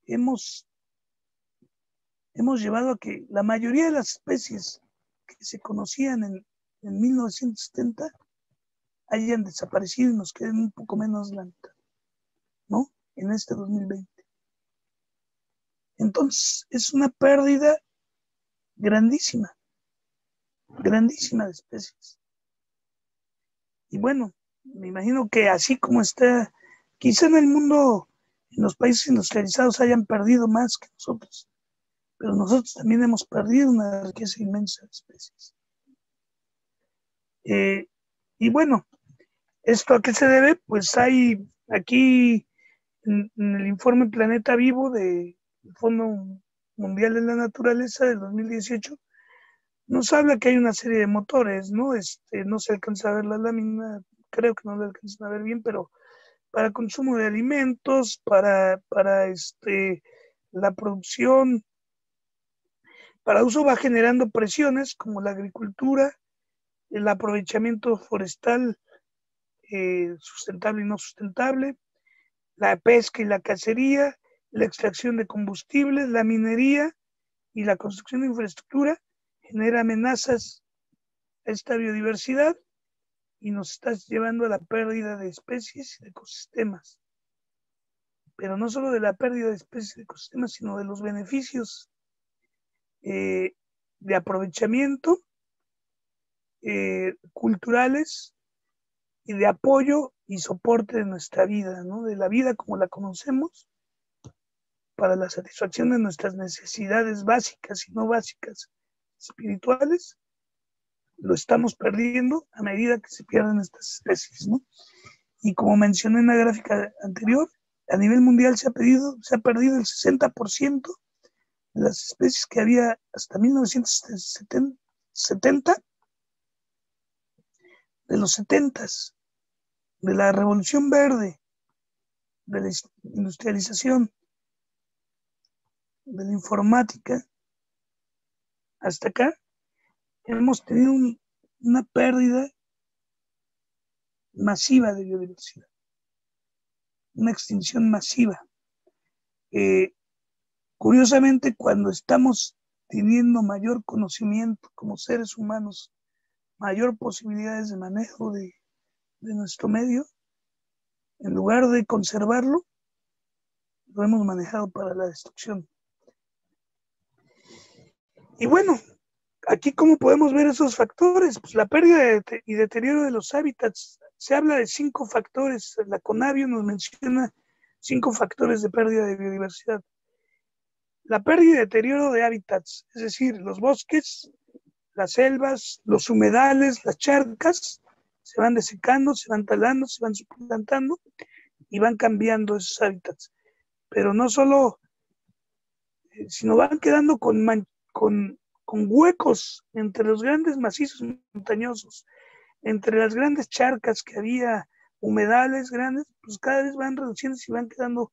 hemos, hemos llevado a que la mayoría de las especies que se conocían en, en 1970 hayan desaparecido y nos queden un poco menos la ¿no? En este 2020. Entonces, es una pérdida grandísima, grandísima de especies. Y bueno, me imagino que así como está, quizá en el mundo, en los países industrializados hayan perdido más que nosotros, pero nosotros también hemos perdido una riqueza inmensa de especies. Eh, y bueno, ¿esto a qué se debe? Pues hay aquí en, el informe Planeta Vivo del Fondo Mundial de la Naturaleza del 2018, nos habla que hay una serie de motores, ¿no? Este, no se alcanza a ver la lámina, creo que no la alcanzan a ver bien, pero para consumo de alimentos, para, para este, la producción, para uso va generando presiones como la agricultura, el aprovechamiento forestal eh, sustentable y no sustentable, la pesca y la cacería, la extracción de combustibles, la minería y la construcción de infraestructura genera amenazas a esta biodiversidad y nos está llevando a la pérdida de especies y de ecosistemas. Pero no solo de la pérdida de especies y ecosistemas, sino de los beneficios eh, de aprovechamiento eh, culturales y de apoyo y soporte de nuestra vida, ¿no? de la vida como la conocemos, para la satisfacción de nuestras necesidades básicas y no básicas espirituales, lo estamos perdiendo a medida que se pierden estas especies. ¿no? Y como mencioné en la gráfica anterior, a nivel mundial se ha, perdido el 60% de las especies que había hasta 1970 de los setentas, de la revolución verde, de la industrialización, de la informática, hasta acá, hemos tenido una pérdida masiva de biodiversidad, una extinción masiva. Eh, curiosamente, cuando estamos teniendo mayor conocimiento como seres humanos mayor posibilidades de manejo de, nuestro medio, en lugar de conservarlo, lo hemos manejado para la destrucción. Y bueno, aquí cómo podemos ver esos factores, pues la pérdida y deterioro de los hábitats. Se habla de cinco factores, la Conavio nos menciona cinco factores de pérdida de biodiversidad. la pérdida y deterioro de hábitats, es decir, los bosques, las selvas, los humedales, las charcas, se van desecando, se van talando, se van suplantando y van cambiando esos hábitats. Pero no solo, eh, sino van quedando con, con, con huecos entre los grandes macizos montañosos, entre las grandes charcas que había, humedales grandes, pues cada vez van reduciéndose y van quedando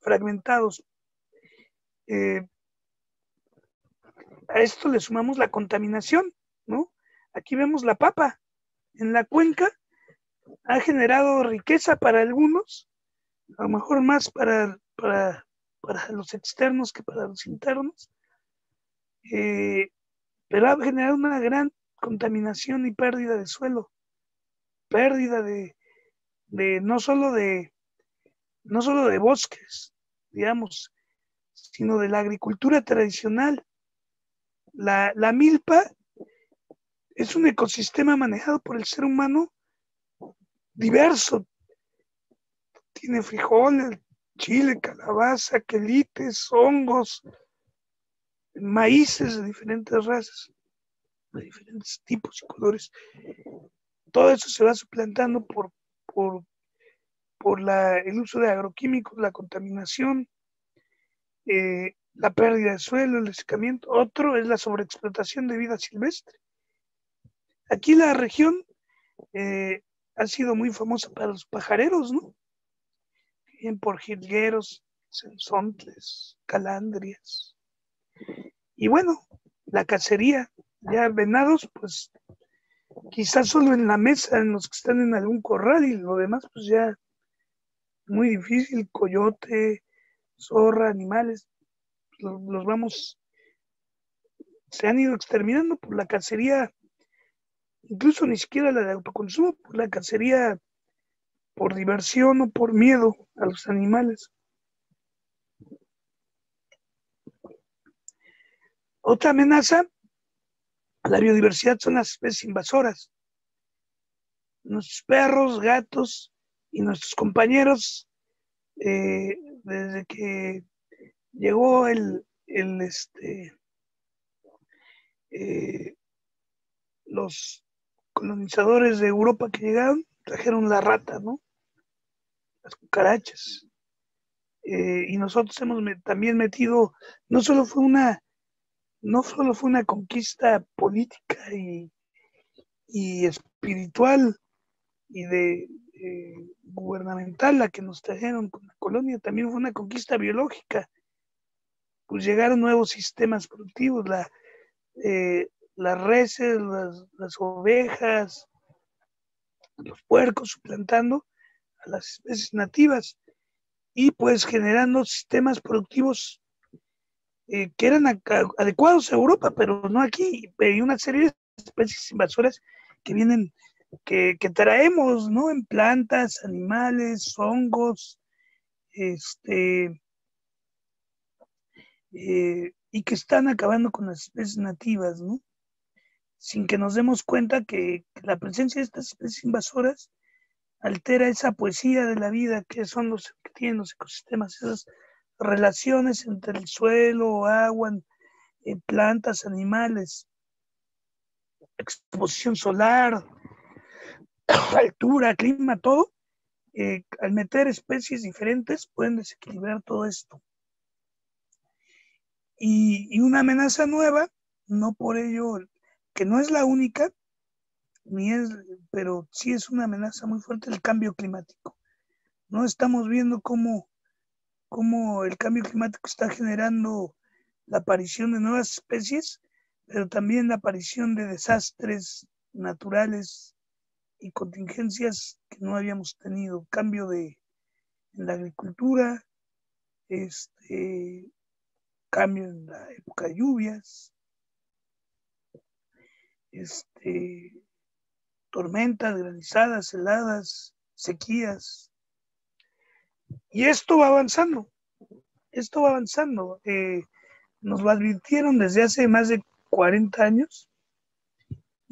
fragmentados. Eh, a esto le sumamos la contaminación, ¿no? Aquí vemos la papa en la cuenca, ha generado riqueza para algunos, a lo mejor más para, para, los externos que para los internos, eh, pero ha generado una gran contaminación y pérdida de suelo, pérdida de, de no solo de no solo de bosques, digamos, sino de la agricultura tradicional. La, milpa es un ecosistema manejado por el ser humano diverso. Tiene frijoles, chile, calabaza, quelites, hongos, maíces de diferentes razas, de diferentes tipos y colores. Todo eso se va suplantando por, por, por la, el uso de agroquímicos, la contaminación, eh, la pérdida de suelo, el secamiento. Otro es la sobreexplotación de vida silvestre. Aquí la región eh, ha sido muy famosa para los pajareros, ¿no? Bien por jilgueros, sensontles, calandrias. Y bueno, la cacería, ya venados, pues quizás solo en la mesa, en los que están en algún corral y lo demás, pues ya muy difícil, coyote, zorra, animales, los, vamos, se han ido exterminando por la cacería, incluso ni siquiera la de autoconsumo, por la cacería por diversión o por miedo a los animales. Otra amenaza a la biodiversidad son las especies invasoras. Nuestros perros, gatos y nuestros compañeros eh, desde que llegó el, este, eh, los colonizadores de Europa que llegaron, trajeron la rata, ¿no? Las cucarachas. Eh, y nosotros hemos también metido, no solo fue una, no solo fue una conquista política y, y espiritual y de, eh, gubernamental la que nos trajeron con la colonia, también fue una conquista biológica. Pues llegaron nuevos sistemas productivos, eh, las reses, las, ovejas, los puercos suplantando a las especies nativas y pues generando sistemas productivos eh, que eran adecuados a Europa, pero no aquí. Hay una serie de especies invasoras que vienen que, traemos, ¿no? En plantas, animales, hongos, este, eh, y que están acabando con las especies nativas, ¿no? Sin que nos demos cuenta que, la presencia de estas especies invasoras altera esa poesía de la vida que son los que tienen los ecosistemas, esas relaciones entre el suelo, agua, eh, plantas, animales, exposición solar, (coughs) altura, clima, todo, eh, al meter especies diferentes pueden desequilibrar todo esto. Y, una amenaza nueva, no por ello, que no es la única, ni es, pero sí es una amenaza muy fuerte el cambio climático. No estamos viendo cómo, cómo el cambio climático está generando la aparición de nuevas especies, pero también la aparición de desastres naturales y contingencias que no habíamos tenido, cambio de en la agricultura, este cambio en la época de lluvias, este tormentas, granizadas, heladas, sequías. Y esto va avanzando, esto va avanzando. Eh, nos lo advirtieron desde hace más de 40 años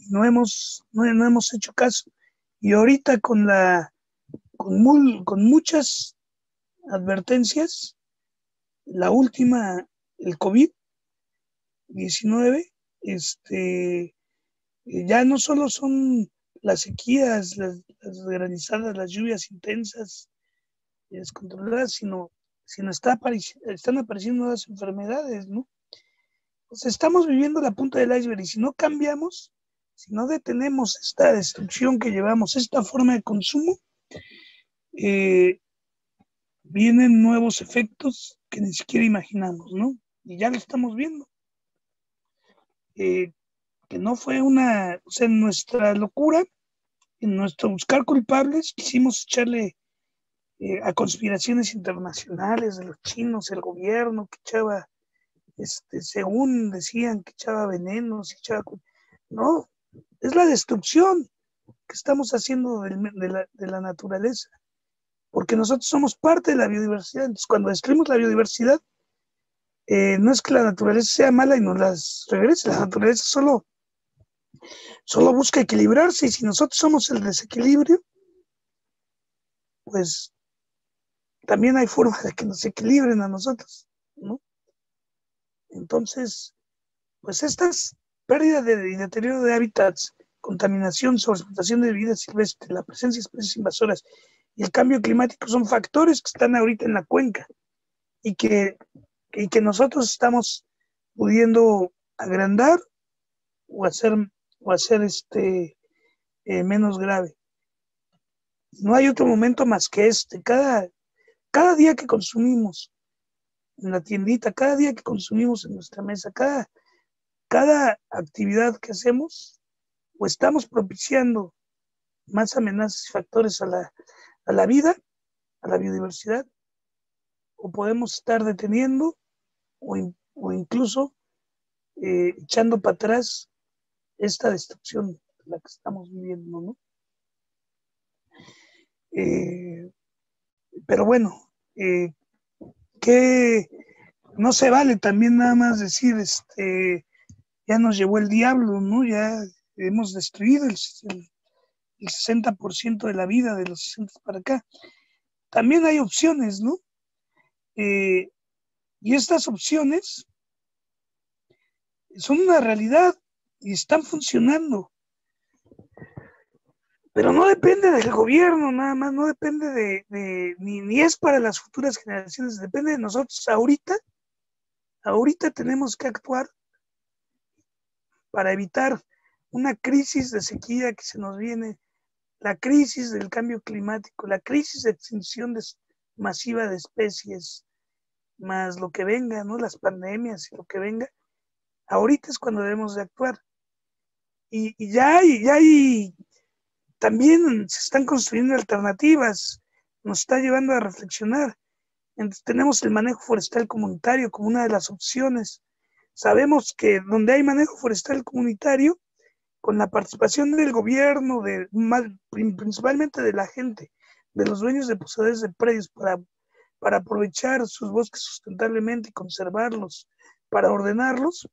no hemos, no hemos hecho caso. Y ahorita con la con, con muchas advertencias, la última el COVID-19, este, ya no solo son las sequías, las, granizadas, las lluvias intensas descontroladas, sino, sino está están apareciendo nuevas enfermedades, ¿no? Pues estamos viviendo la punta del iceberg y si no cambiamos, si no detenemos esta destrucción que llevamos, esta forma de consumo, eh, vienen nuevos efectos que ni siquiera imaginamos, ¿no? Y ya lo estamos viendo. Eh, que no fue una, o sea, en nuestra locura, en nuestro buscar culpables, quisimos echarle eh, a conspiraciones internacionales de los chinos, el gobierno que echaba, este, según decían que echaba venenos, echaba, no, es la destrucción que estamos haciendo de, la, de la naturaleza, porque nosotros somos parte de la biodiversidad, entonces cuando destruimos la biodiversidad, eh, no es que la naturaleza sea mala y nos las regrese, la naturaleza solo, solo busca equilibrarse y si nosotros somos el desequilibrio, pues también hay formas de que nos equilibren a nosotros, ¿no? Entonces, pues estas pérdidas de, y deterioro de hábitats, contaminación, sobreexplotación de vida silvestre, la presencia de especies invasoras y el cambio climático son factores que están ahorita en la cuenca y que y que nosotros estamos pudiendo agrandar o hacer, o hacer este, eh, menos grave. No hay otro momento más que este. Cada, cada día que consumimos en la tiendita, cada día que consumimos en nuestra mesa, cada, cada actividad que hacemos, o estamos propiciando más amenazas y factores a la, a la vida, a la biodiversidad, o podemos estar deteniendo o, incluso eh, echando para atrás esta destrucción de la que estamos viviendo, ¿no? Eh, pero bueno, eh, que no se vale también nada más decir, este, ya nos llevó el diablo, ¿no? Ya hemos destruido el, el, 60% de la vida de los 60 para acá. También hay opciones, ¿no? Y estas opciones son una realidad y están funcionando. Pero no depende del gobierno nada más, no depende de, ni, ni, es para las futuras generaciones, depende de nosotros. Ahorita, ahorita tenemos que actuar para evitar una crisis de sequía que se nos viene, la crisis del cambio climático, la crisis de extinción masiva de especies, más lo que venga, ¿no? Las pandemias y lo que venga, ahorita es cuando debemos de actuar. Y, ya hay, ya hay, también se están construyendo alternativas, nos está llevando a reflexionar. Entonces, tenemos el manejo forestal comunitario como una de las opciones. Sabemos que donde hay manejo forestal comunitario, con la participación del gobierno, de, principalmente de la gente, de los dueños de poseedores de predios para para aprovechar sus bosques sustentablemente y conservarlos, para ordenarlos,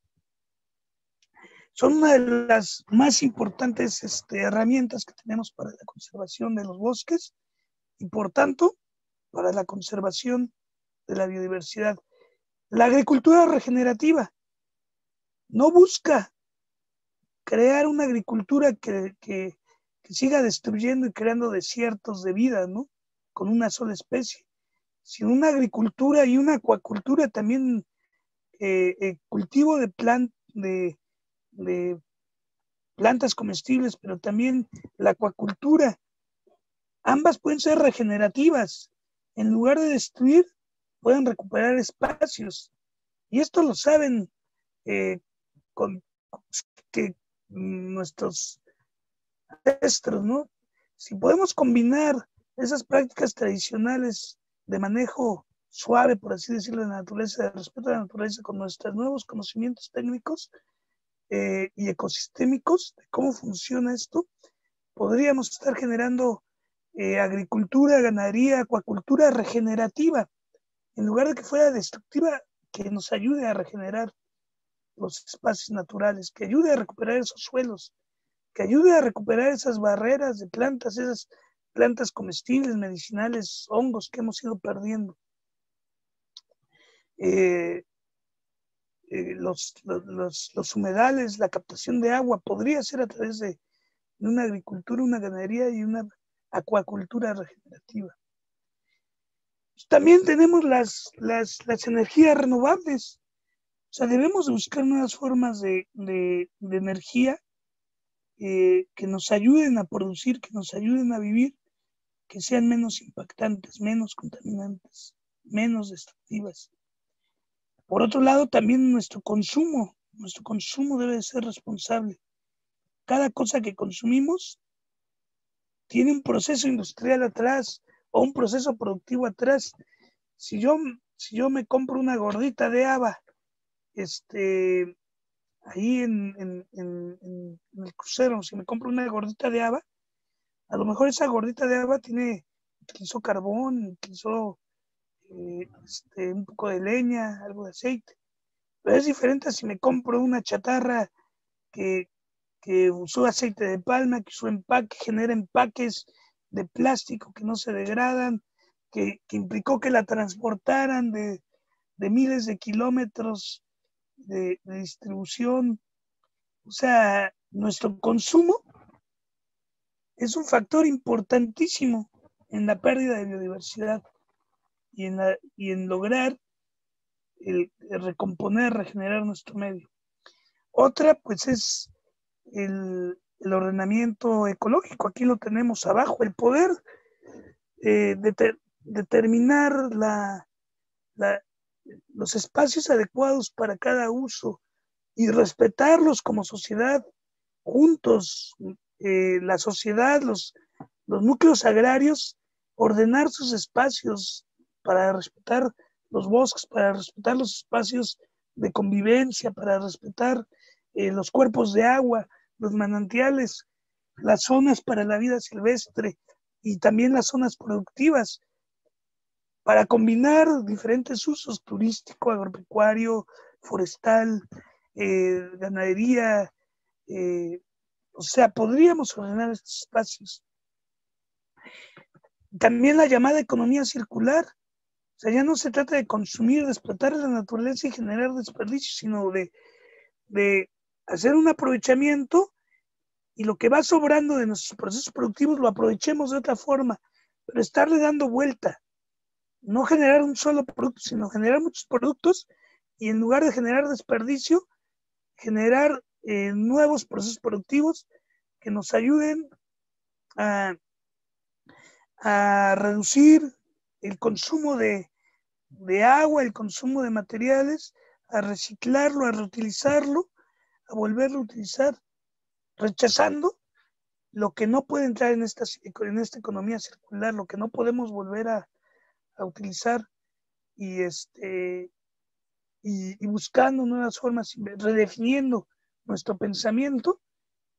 son una de las más importantes este, herramientas que tenemos para la conservación de los bosques y por tanto para la conservación de la biodiversidad. La agricultura regenerativa no busca crear una agricultura que, que siga destruyendo y creando desiertos de vida, ¿no? Con una sola especie sino una agricultura y una acuacultura también, eh, eh, cultivo de, de, de, plantas comestibles, pero también la acuacultura. Ambas pueden ser regenerativas. En lugar de destruir, pueden recuperar espacios. Y esto lo saben eh, con, que nuestros maestros, ¿no? Si podemos combinar esas prácticas tradicionales de manejo suave, por así decirlo, de la naturaleza, de respeto a la naturaleza con nuestros nuevos conocimientos técnicos eh, y ecosistémicos de cómo funciona esto, podríamos estar generando eh, agricultura, ganadería, acuacultura regenerativa, en lugar de que fuera destructiva, que nos ayude a regenerar los espacios naturales, que ayude a recuperar esos suelos, que ayude a recuperar esas barreras de plantas, esas plantas comestibles, medicinales, hongos que hemos ido perdiendo. Eh, eh, los, los, humedales, la captación de agua, podría ser a través de, una agricultura, una ganadería y una acuacultura regenerativa. También tenemos las, las, energías renovables. O sea, debemos buscar nuevas formas de, energía eh, que nos ayuden a producir, que nos ayuden a vivir, que sean menos impactantes, menos contaminantes, menos destructivas. Por otro lado, también nuestro consumo, nuestro consumo debe ser responsable. Cada cosa que consumimos tiene un proceso industrial atrás o un proceso productivo atrás. Si yo, si yo me compro una gordita de haba, este, ahí en, el crucero, si me compro una gordita de haba, a lo mejor esa gordita de haba tiene, utilizó carbón, utilizó eh, este, un poco de leña, algo de aceite. Pero es diferente si me compro una chatarra que, usó aceite de palma, que usó empaque, genera empaques de plástico que no se degradan, que, implicó que la transportaran de, miles de kilómetros de, de, distribución. O sea, nuestro consumo es un factor importantísimo en la pérdida de biodiversidad y en, y en lograr el, recomponer, regenerar nuestro medio. Otra, pues, es el, ordenamiento ecológico. Aquí lo tenemos abajo, el poder eh, determinar la, los espacios adecuados para cada uso y respetarlos como sociedad juntos, eh, la sociedad, los, los núcleos agrarios, ordenar sus espacios para respetar los bosques, para respetar los espacios de convivencia, para respetar eh, los cuerpos de agua, los manantiales, las zonas para la vida silvestre y también las zonas productivas, para combinar diferentes usos turístico, agropecuario, forestal, eh, ganadería, eh, o sea, podríamos ordenar estos espacios. También la llamada economía circular, o sea, ya no se trata de consumir, de explotar la naturaleza y generar desperdicio, sino de, de hacer un aprovechamiento y lo que va sobrando de nuestros procesos productivos lo aprovechemos de otra forma, pero estarle dando vuelta. No generar un solo producto, sino generar muchos productos y en lugar de generar desperdicio, generar eh, nuevos procesos productivos que nos ayuden a, a reducir el consumo de, agua, el consumo de materiales, a reciclarlo, a reutilizarlo, a volverlo a utilizar, rechazando lo que no puede entrar en esta, en esta economía circular, lo que no podemos volver a, utilizar y, este, y, buscando nuevas formas, redefiniendo nuestro pensamiento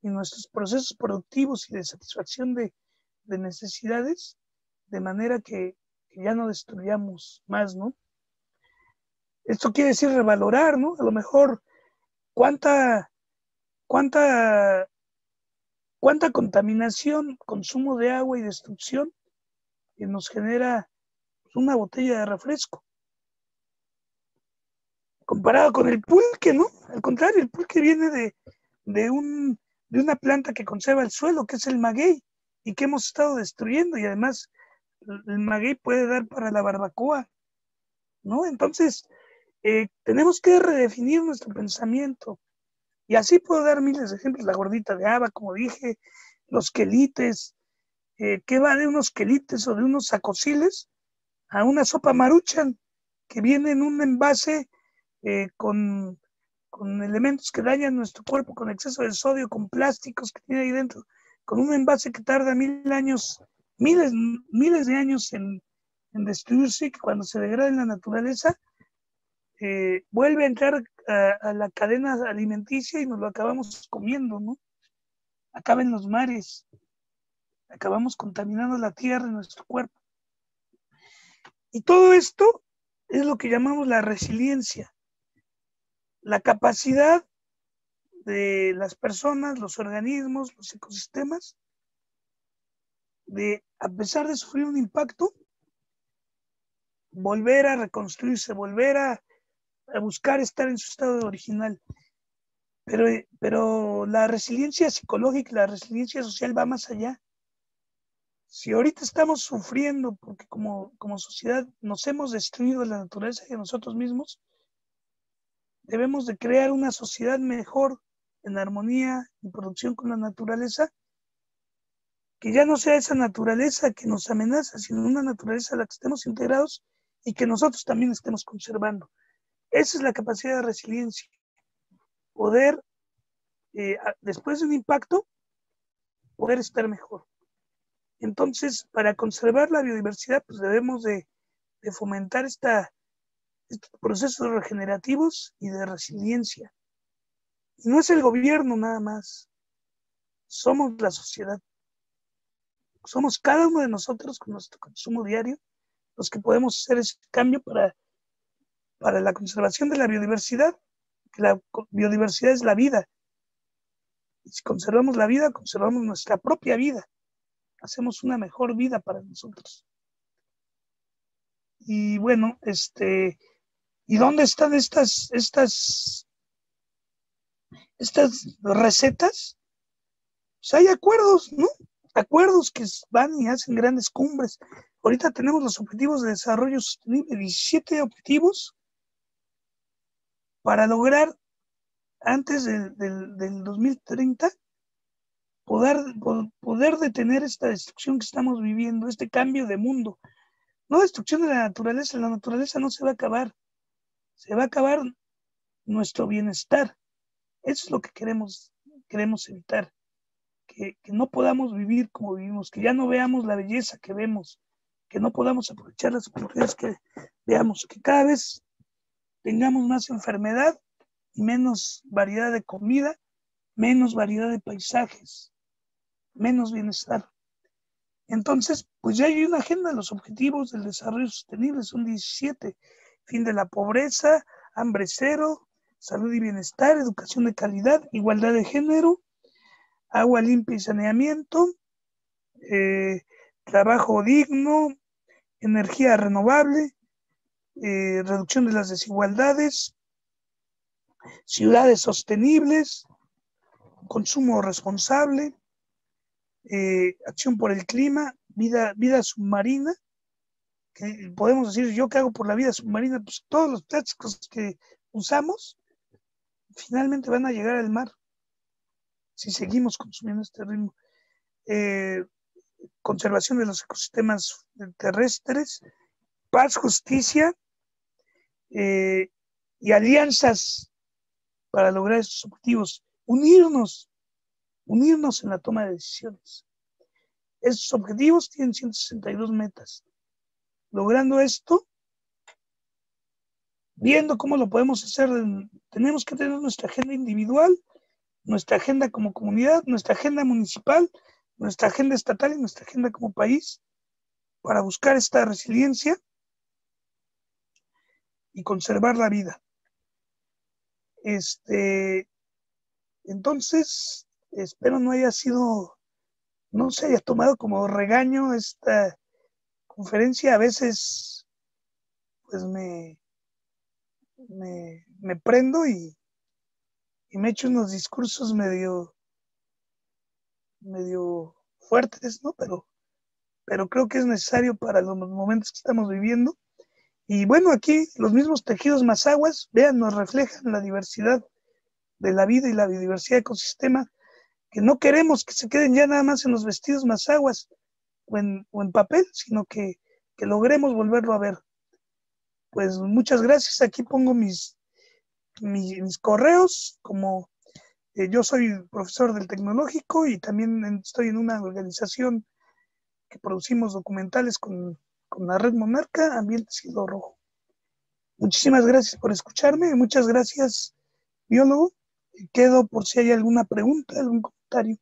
y nuestros procesos productivos y de satisfacción de necesidades, de manera que ya no destruyamos más, ¿no? Esto quiere decir revalorar, ¿no? A lo mejor cuánta, cuánta, cuánta contaminación, consumo de agua y destrucción que nos genera una botella de refresco. Comparado con el pulque, ¿no? Al contrario, el pulque viene de, de, un, de una planta que conserva el suelo, que es el maguey, y que hemos estado destruyendo, y además el maguey puede dar para la barbacoa, ¿no? Entonces, eh, tenemos que redefinir nuestro pensamiento. Y así puedo dar miles de ejemplos, la gordita de haba, como dije, los quelites, eh, ¿qué va de unos quelites o de unos sacosiles a una sopa maruchan que viene en un envase eh, con, con elementos que dañan nuestro cuerpo, con exceso de sodio, con plásticos que tiene ahí dentro, con un envase que tarda mil años miles, miles de años en, destruirse, que cuando se degrada en la naturaleza, eh, vuelve a entrar a, la cadena alimenticia y nos lo acabamos comiendo, ¿no? Acaba en los mares, acabamos contaminando la tierra en nuestro cuerpo. Y todo esto es lo que llamamos la resiliencia, la capacidad de las personas, los organismos, los ecosistemas, de, a pesar de sufrir un impacto, volver a reconstruirse, volver a, a buscar estar en su estado original. Pero, pero la resiliencia psicológica, la resiliencia social va más allá. Si ahorita estamos sufriendo porque como, como sociedad nos hemos destruido la naturaleza de nosotros mismos, debemos de crear una sociedad mejor en armonía y producción con la naturaleza, que ya no sea esa naturaleza que nos amenaza, sino una naturaleza a la que estemos integrados y que nosotros también estemos conservando. Esa es la capacidad de resiliencia poder, eh, después de un impacto, poder estar mejor. Entonces, para conservar la biodiversidad, pues debemos de, fomentar estos procesos regenerativos y de resiliencia. Y no es el gobierno nada más, somos la sociedad. Somos cada uno de nosotros con nuestro consumo diario los que podemos hacer ese cambio para, para la conservación de la biodiversidad la biodiversidad es la vida. Si conservamos la vida, conservamos nuestra propia vida. Hacemos una mejor vida para nosotros. Y bueno, este, ¿y dónde están estas, estas, estas recetas? Pues hay acuerdos, ¿no? Acuerdos que van y hacen grandes cumbres. Ahorita tenemos los objetivos de desarrollo sostenible, 17 objetivos para lograr antes del, 2030 poder, poder detener esta destrucción que estamos viviendo, este cambio de mundo. No destrucción de la naturaleza, la naturaleza no se va a acabar, se va a acabar nuestro bienestar. Eso es lo que queremos, queremos evitar, que, no podamos vivir como vivimos, que ya no veamos la belleza que vemos, que no podamos aprovechar las oportunidades que veamos, que cada vez tengamos más enfermedad, menos variedad de comida, menos variedad de paisajes, menos bienestar. Entonces, pues ya hay una agenda, los objetivos del desarrollo sostenible son 17, fin de la pobreza, hambre cero, salud y bienestar, educación de calidad, igualdad de género, agua limpia y saneamiento, eh, trabajo digno, energía renovable, eh, reducción de las desigualdades, ciudades sostenibles, consumo responsable, eh, acción por el clima, vida, vida submarina, que podemos decir, yo qué hago por la vida submarina, pues todos los plásticos que usamos finalmente van a llegar al mar si seguimos consumiendo este ritmo. Eh, conservación de los ecosistemas terrestres, paz, justicia, eh, y alianzas para lograr estos objetivos, unirnos, unirnos en la toma de decisiones. Estos objetivos tienen 162 metas. Logrando esto, viendo cómo lo podemos hacer, tenemos que tener nuestra agenda individual, nuestra agenda como comunidad, nuestra agenda municipal, nuestra agenda estatal y nuestra agenda como país para buscar esta resiliencia y conservar la vida. Este, entonces, espero no haya sido, no se haya tomado como regaño esta conferencia. A veces, pues me, me, prendo y, y me echo unos discursos medio, medio fuertes, ¿no? Pero, pero creo que es necesario para los momentos que estamos viviendo y bueno, aquí los mismos tejidos más aguas, vean, nos reflejan la diversidad de la vida y la biodiversidad ecosistema, que no queremos que se queden ya nada más en los vestidos más aguas o en, papel, sino que, logremos volverlo a ver. Pues muchas gracias. Aquí pongo mis, mis, correos, como eh, yo soy profesor del tecnológico y también estoy en una organización que producimos documentales con con la red Monarca, Ambiente Cielo Rojo. Muchísimas gracias por escucharme, muchas gracias, biólogo. Quedo por si hay alguna pregunta, algún comentario.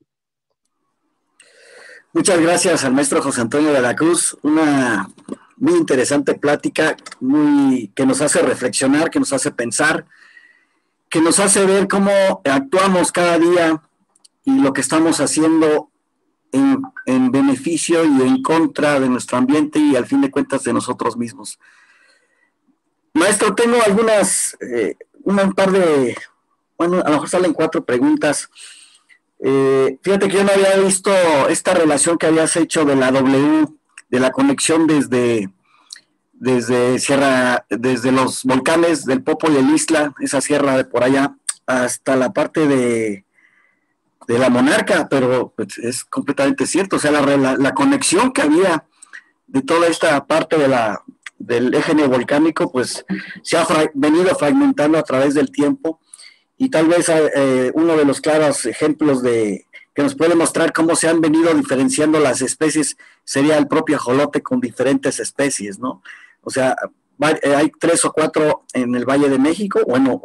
Muchas gracias al maestro José Antonio de la Cruz. Una muy interesante plática, muy, que nos hace reflexionar, que nos hace pensar, que nos hace ver cómo actuamos cada día y lo que estamos haciendo en, beneficio y en contra de nuestro ambiente y al fin de cuentas de nosotros mismos. Maestro, tengo algunas, eh, un par de, bueno, a lo mejor salen cuatro preguntas. Eh, fíjate que yo no había visto esta relación que habías hecho de la W, de la conexión desde, desde Sierra, desde los volcanes del Popo y el Isla, esa sierra de por allá, hasta la parte de, de la monarca, pero pues, es completamente cierto, o sea, la, la conexión que había de toda esta parte de la, del eje neovolcánico, pues se ha venido fragmentando a través del tiempo y tal vez eh, uno de los claros ejemplos de que nos puede mostrar cómo se han venido diferenciando las especies sería el propio ajolote con diferentes especies, ¿no? O sea, eh, hay tres o cuatro en el Valle de México, bueno,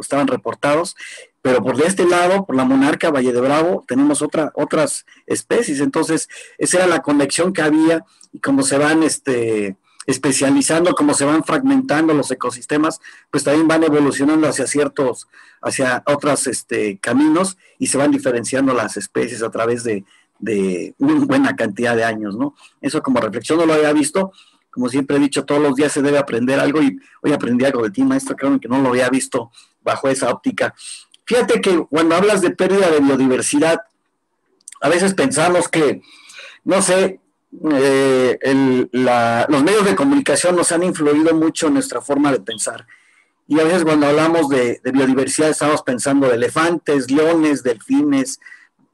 estaban reportados, pero por de este lado, por la monarca Valle de Bravo, tenemos otra, otras especies. Entonces, esa era la conexión que había y cómo se van este, especializando, como se van fragmentando los ecosistemas, pues también van evolucionando hacia ciertos, hacia otros este, caminos y se van diferenciando las especies a través de, de una buena cantidad de años, ¿no? Eso como reflexión no lo había visto, como siempre he dicho, todos los días se debe aprender algo y hoy aprendí algo de ti, maestro, creo que no lo había visto bajo esa óptica. Fíjate que cuando hablas de pérdida de biodiversidad, a veces pensamos que, no sé, eh, los medios de comunicación nos han influido mucho en nuestra forma de pensar. Y a veces cuando hablamos de, biodiversidad estamos pensando de elefantes, leones, delfines,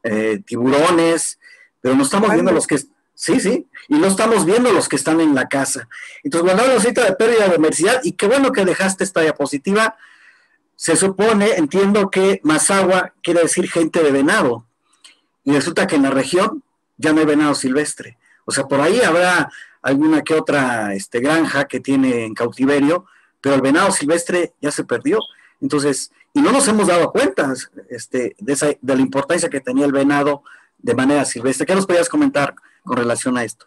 eh, tiburones, pero no estamos viendo los que... Sí, sí, y no estamos viendo los que están en la casa. Entonces, cuando hablamos de pérdida de diversidad, y qué bueno que dejaste esta diapositiva, se supone, entiendo que Mazagua quiere decir gente de venado, y resulta que en la región ya no hay venado silvestre. O sea, por ahí habrá alguna que otra este, granja que tiene en cautiverio, pero el venado silvestre ya se perdió. Entonces, y no nos hemos dado cuenta este, de, la importancia que tenía el venado de manera silvestre. ¿Qué nos podías comentar con relación a esto?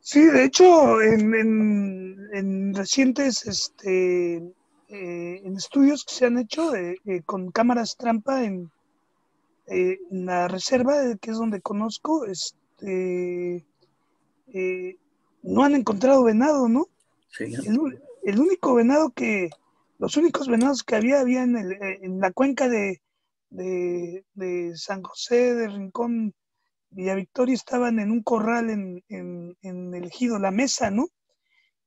Sí, de hecho, en, recientes este, eh, en estudios que se han hecho eh, eh, con cámaras trampa en, la reserva, que es donde conozco, es, este, no han encontrado venado, ¿no? El, único venado que, los únicos venados que había, había en, eh, la cuenca de, San José de Rincón, Villa Victoria, estaban en un corral en, en, el ejido La Mesa, ¿no?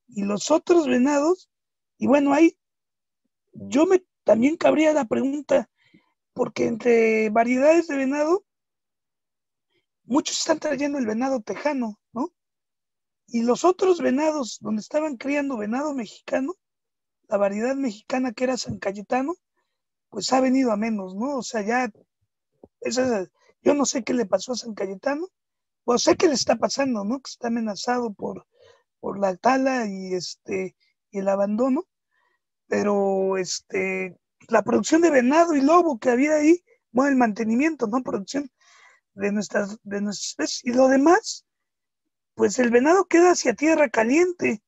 Y los otros venados, y bueno, ahí yo me también cabría la pregunta, porque entre variedades de venado, muchos están trayendo el venado tejano, ¿no? Y los otros venados, donde estaban criando venado mexicano, la variedad mexicana que era San Cayetano, pues ha venido a menos, ¿no? O sea, ya, yo no sé qué le pasó a San Cayetano, o sé qué le está pasando, ¿no? Que está amenazado por, por la tala y este y el abandono, pero este la producción de venado y lobo que había ahí, bueno, el mantenimiento, ¿no? Producción de nuestras, de nuestras especies. Y lo demás, pues el venado queda hacia tierra caliente.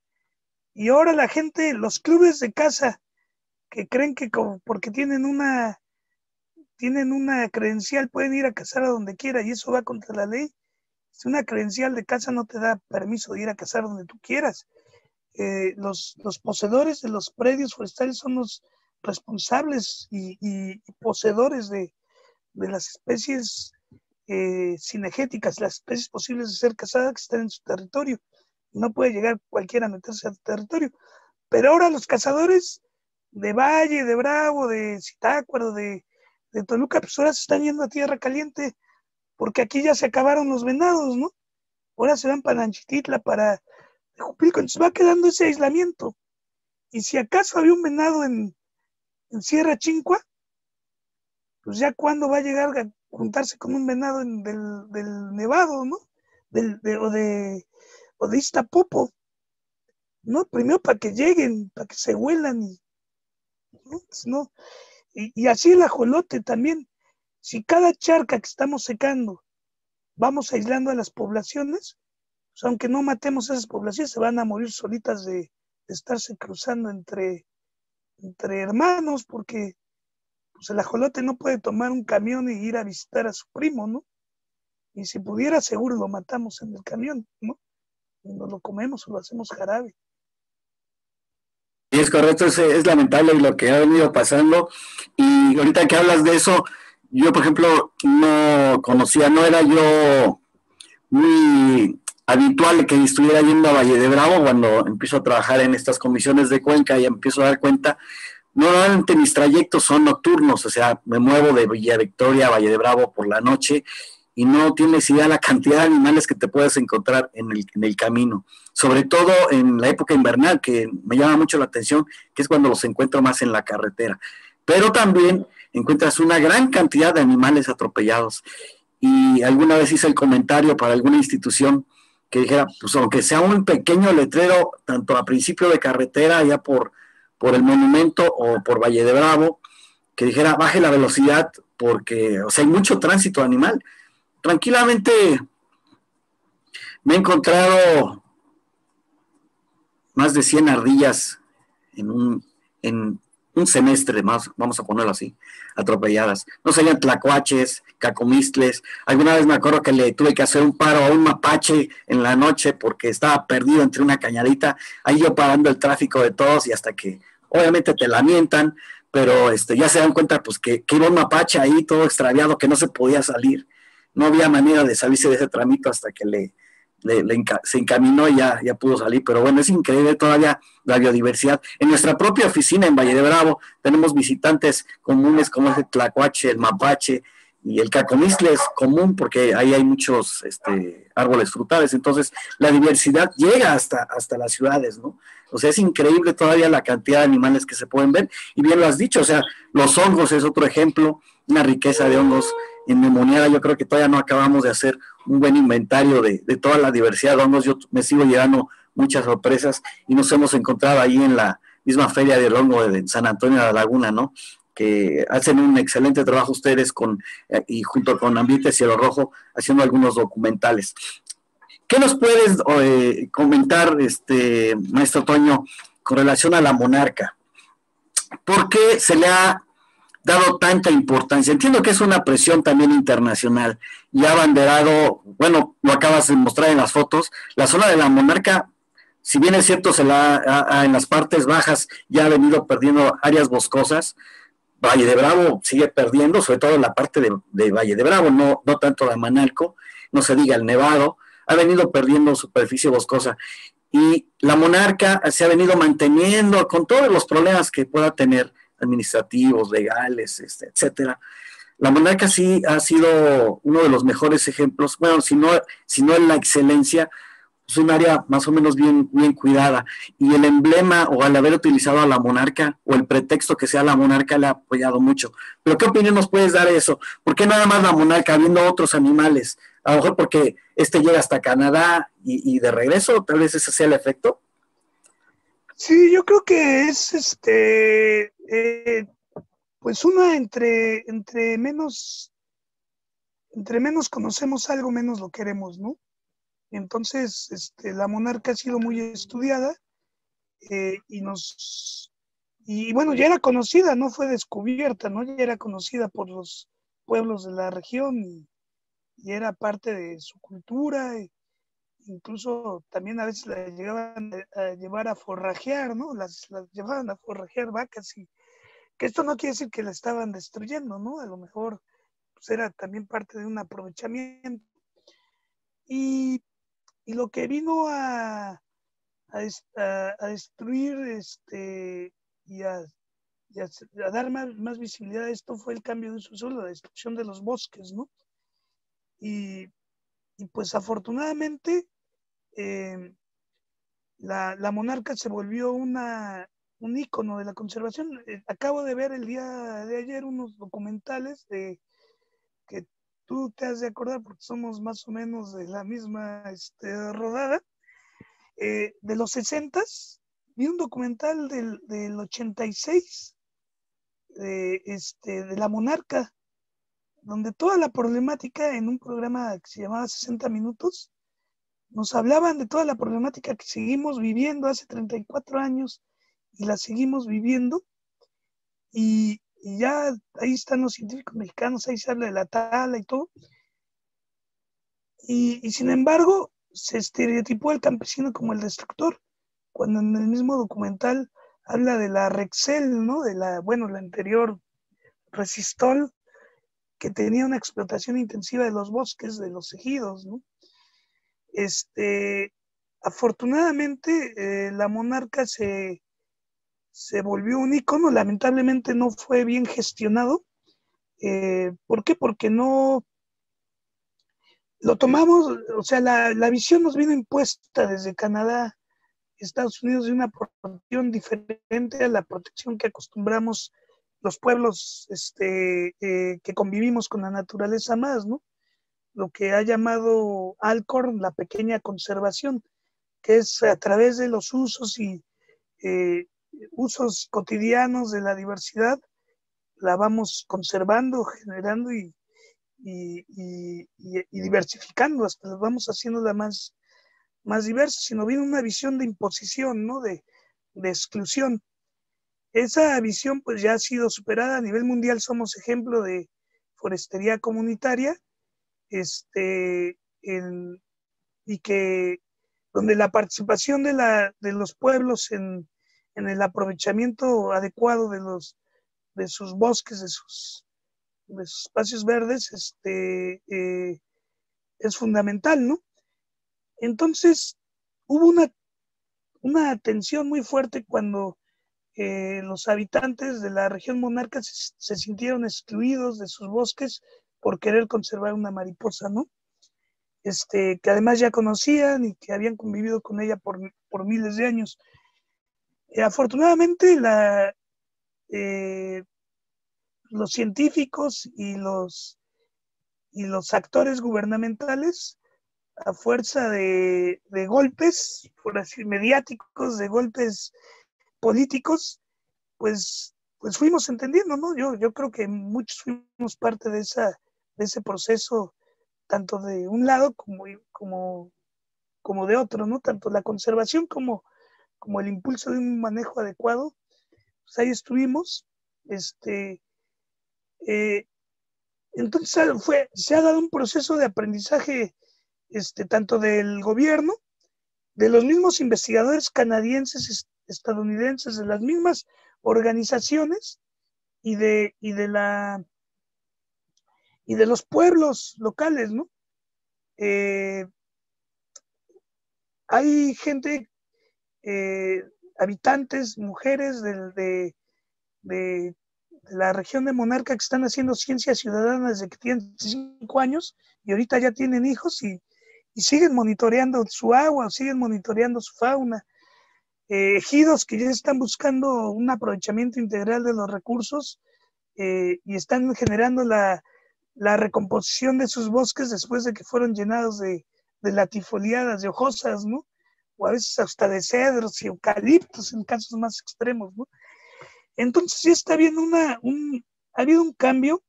Y ahora la gente, los clubes de caza, que creen que porque tienen una, tienen una credencial, pueden ir a cazar a donde quiera y eso va contra la ley. Si una credencial de caza no te da permiso de ir a cazar donde tú quieras. Eh, los, los, poseedores de los predios forestales son los responsables y, poseedores de, de, las especies eh, cinegéticas, las especies posibles de ser cazadas que están en su territorio. No puede llegar cualquiera a meterse al territorio. Pero ahora los cazadores de Valle, de Bravo, de Zitácuaro, de, de Toluca, pues ahora se están yendo a tierra caliente porque aquí ya se acabaron los venados, ¿no? Ahora se van para Anchititla, para Jupilco, entonces va quedando ese aislamiento. Y si acaso había un venado en, Sierra Chincua, pues ya cuando va a llegar juntarse con un venado del, Nevado, ¿no? Del, de, o, de, o Iztapopo, ¿no? Primero para que lleguen, para que se huelan, y, ¿no? Pues y, así el ajolote también. Si cada charca que estamos secando vamos aislando a las poblaciones, pues aunque no matemos a esas poblaciones, se van a morir solitas de, estarse cruzando entre, entre hermanos, porque pues el ajolote no puede tomar un camión y ir a visitar a su primo, ¿no? Y si pudiera, seguro lo matamos en el camión, ¿no? Y nos lo comemos o lo hacemos jarabe. Es correcto, es, es, lamentable lo que ha venido pasando. Y ahorita que hablas de eso, yo, por ejemplo, no conocía, no era yo muy habitual que estuviera yendo a Valle de Bravo cuando empiezo a trabajar en estas comisiones de Cuenca y empiezo a dar cuenta. Normalmente mis trayectos son nocturnos, o sea, me muevo de Villa Victoria a Valle de Bravo por la noche y no tienes idea la cantidad de animales que te puedes encontrar en el, camino, sobre todo en la época invernal, que me llama mucho la atención, que es cuando los encuentro más en la carretera. Pero también encuentras una gran cantidad de animales atropellados. Y alguna vez hice el comentario para alguna institución que dijera, pues aunque sea un pequeño letrero, tanto a principio de carretera, ya por, por el monumento o por Valle de Bravo, que dijera, baje la velocidad porque, o sea, hay mucho tránsito animal tranquilamente me he encontrado más de 100 ardillas en un, en un semestre más, vamos a ponerlo así, atropelladas. No serían tlacuaches, cacomistles. Alguna vez me acuerdo que le tuve que hacer un paro a un mapache en la noche porque estaba perdido entre una cañadita, ahí yo parando el tráfico de todos y hasta que obviamente te lamentan, pero este, ya se dan cuenta pues que, que iba un mapache ahí todo extraviado que no se podía salir no había manera de salirse de ese tramito hasta que le, se encaminó y ya, ya pudo salir. Pero bueno, es increíble todavía la biodiversidad. En nuestra propia oficina en Valle de Bravo tenemos visitantes comunes como el tlacuache, el mapache y el cacomistle es común porque ahí hay muchos este, árboles frutales. Entonces, la diversidad llega hasta, hasta las ciudades, ¿no? O sea, es increíble todavía la cantidad de animales que se pueden ver. Y bien lo has dicho, o sea, los hongos es otro ejemplo, una riqueza de hongos endemoniada. Yo creo que todavía no acabamos de hacer un buen inventario de, toda la diversidad de hongos. Yo me sigo llevando muchas sorpresas y nos hemos encontrado ahí en la misma feria del hongo de San Antonio de la Laguna, ¿no? Que hacen un excelente trabajo ustedes con, eh, y junto con Ambiente Cielo Rojo haciendo algunos documentales. ¿Qué nos puedes eh, comentar, este, maestro Toño, con relación a la monarca? ¿Por qué se le ha dado tanta importancia. Entiendo que es una presión también internacional y ha abanderado, bueno, lo acabas de mostrar en las fotos, la zona de la monarca, si bien es cierto, se la en las partes bajas ya ha venido perdiendo áreas boscosas, Valle de Bravo sigue perdiendo, sobre todo en la parte de, Valle de Bravo, no, no tanto la Manalco, no se diga el Nevado, ha venido perdiendo superficie boscosa. Y la monarca se ha venido manteniendo con todos los problemas que pueda tener, administrativos, legales, este, etcétera. La monarca sí ha sido uno de los mejores ejemplos, bueno, si no, si no en la excelencia, es un área más o menos bien, bien cuidada. Y el emblema, o al haber utilizado a la monarca, o el pretexto que sea la monarca, le ha apoyado mucho. Pero ¿qué opinión nos puedes dar eso? ¿Por qué nada más la monarca, habiendo otros animales? A lo mejor porque este llega hasta Canadá y, y de regreso, tal vez ese sea el efecto. Sí, yo creo que es este, eh, pues una entre, entre menos, entre menos conocemos algo, menos lo queremos, ¿no? Entonces, este, la monarca ha sido muy estudiada eh, y nos, y bueno, ya era conocida, no fue descubierta, ¿no? Ya era conocida por los pueblos de la región y, era parte de su cultura. Y, incluso también a veces la llegaban a llevar a forrajear, ¿no? Las, llevaban a forrajear vacas y que esto no quiere decir que la estaban destruyendo, ¿no? A lo mejor pues, era también parte de un aprovechamiento. Y, lo que vino a, a, destruir este, y, a, dar más, más, visibilidad a esto fue el cambio de uso suelo, la destrucción de los bosques, ¿no? Y, y pues afortunadamente eh, la, monarca se volvió una, un ícono de la conservación. Eh, acabo de ver el día de ayer unos documentales de que tú te has de acordar porque somos más o menos de la misma este, rodada. Eh, de los 60 vi un documental del, del 86 de, este, de la monarca, donde toda la problemática en un programa que se llamaba 60 minutos, nos hablaban de toda la problemática que seguimos viviendo hace 34 años y la seguimos viviendo. Y, ya ahí están los científicos mexicanos, ahí se habla de la tala y todo. Y, sin embargo, se estereotipó al campesino como el destructor, cuando en el mismo documental habla de la Rexel, ¿no? De la, bueno, la anterior Resistol, que tenía una explotación intensiva de los bosques, de los ejidos, ¿no? Este, afortunadamente, eh, la monarca se, se volvió un icono, lamentablemente no fue bien gestionado. Eh, ¿Por qué? Porque no lo tomamos, o sea, la, la, visión nos vino impuesta desde Canadá, Estados Unidos, de una protección diferente a la protección que acostumbramos los pueblos este, eh, que convivimos con la naturaleza más, ¿no? Lo que ha llamado Alcorn la pequeña conservación, que es a través de los usos y eh, usos cotidianos de la diversidad, la vamos conservando, generando y, y, diversificando, hasta la vamos haciéndola más, más diversa, sino viene una visión de imposición, ¿no? De, de exclusión. Esa visión pues ya ha sido superada a nivel mundial, somos ejemplo de forestería comunitaria, este, y que donde la participación de, la, de los pueblos en, en, el aprovechamiento adecuado de, los, de sus bosques, de sus, de sus espacios verdes, este, eh, es fundamental, ¿no? Entonces, hubo una, una tensión muy fuerte cuando eh, los habitantes de la región monarca se, sintieron excluidos de sus bosques por querer conservar una mariposa, ¿no? Este, que además ya conocían y que habían convivido con ella por, miles de años. Eh, afortunadamente, la, eh, los científicos y los, y los actores gubernamentales, a fuerza de, de golpes, por así, mediáticos, de golpes políticos, pues, pues fuimos entendiendo, ¿no? Yo, yo creo que muchos fuimos parte de, esa, de ese proceso, tanto de un lado como, como, como de otro, ¿no? Tanto la conservación como, como el impulso de un manejo adecuado, pues ahí estuvimos. Este, eh, entonces fue, se ha dado un proceso de aprendizaje este, tanto del gobierno, de los mismos investigadores canadienses estadounidenses, de las mismas organizaciones y de, y de la y de los pueblos locales, ¿no? Eh, hay gente, eh, habitantes, mujeres de, de, la región de Monarca que están haciendo ciencia ciudadana desde que tienen cinco años y ahorita ya tienen hijos y, y siguen monitoreando su agua, siguen monitoreando su fauna, eh, ejidos que ya están buscando un aprovechamiento integral de los recursos eh, y están generando la, recomposición de sus bosques después de que fueron llenados de, latifoliadas, de hojosas, ¿no? A veces hasta de cedros y eucaliptos en casos más extremos, ¿no? Entonces ya está habiendo una, un, ha habido un cambio.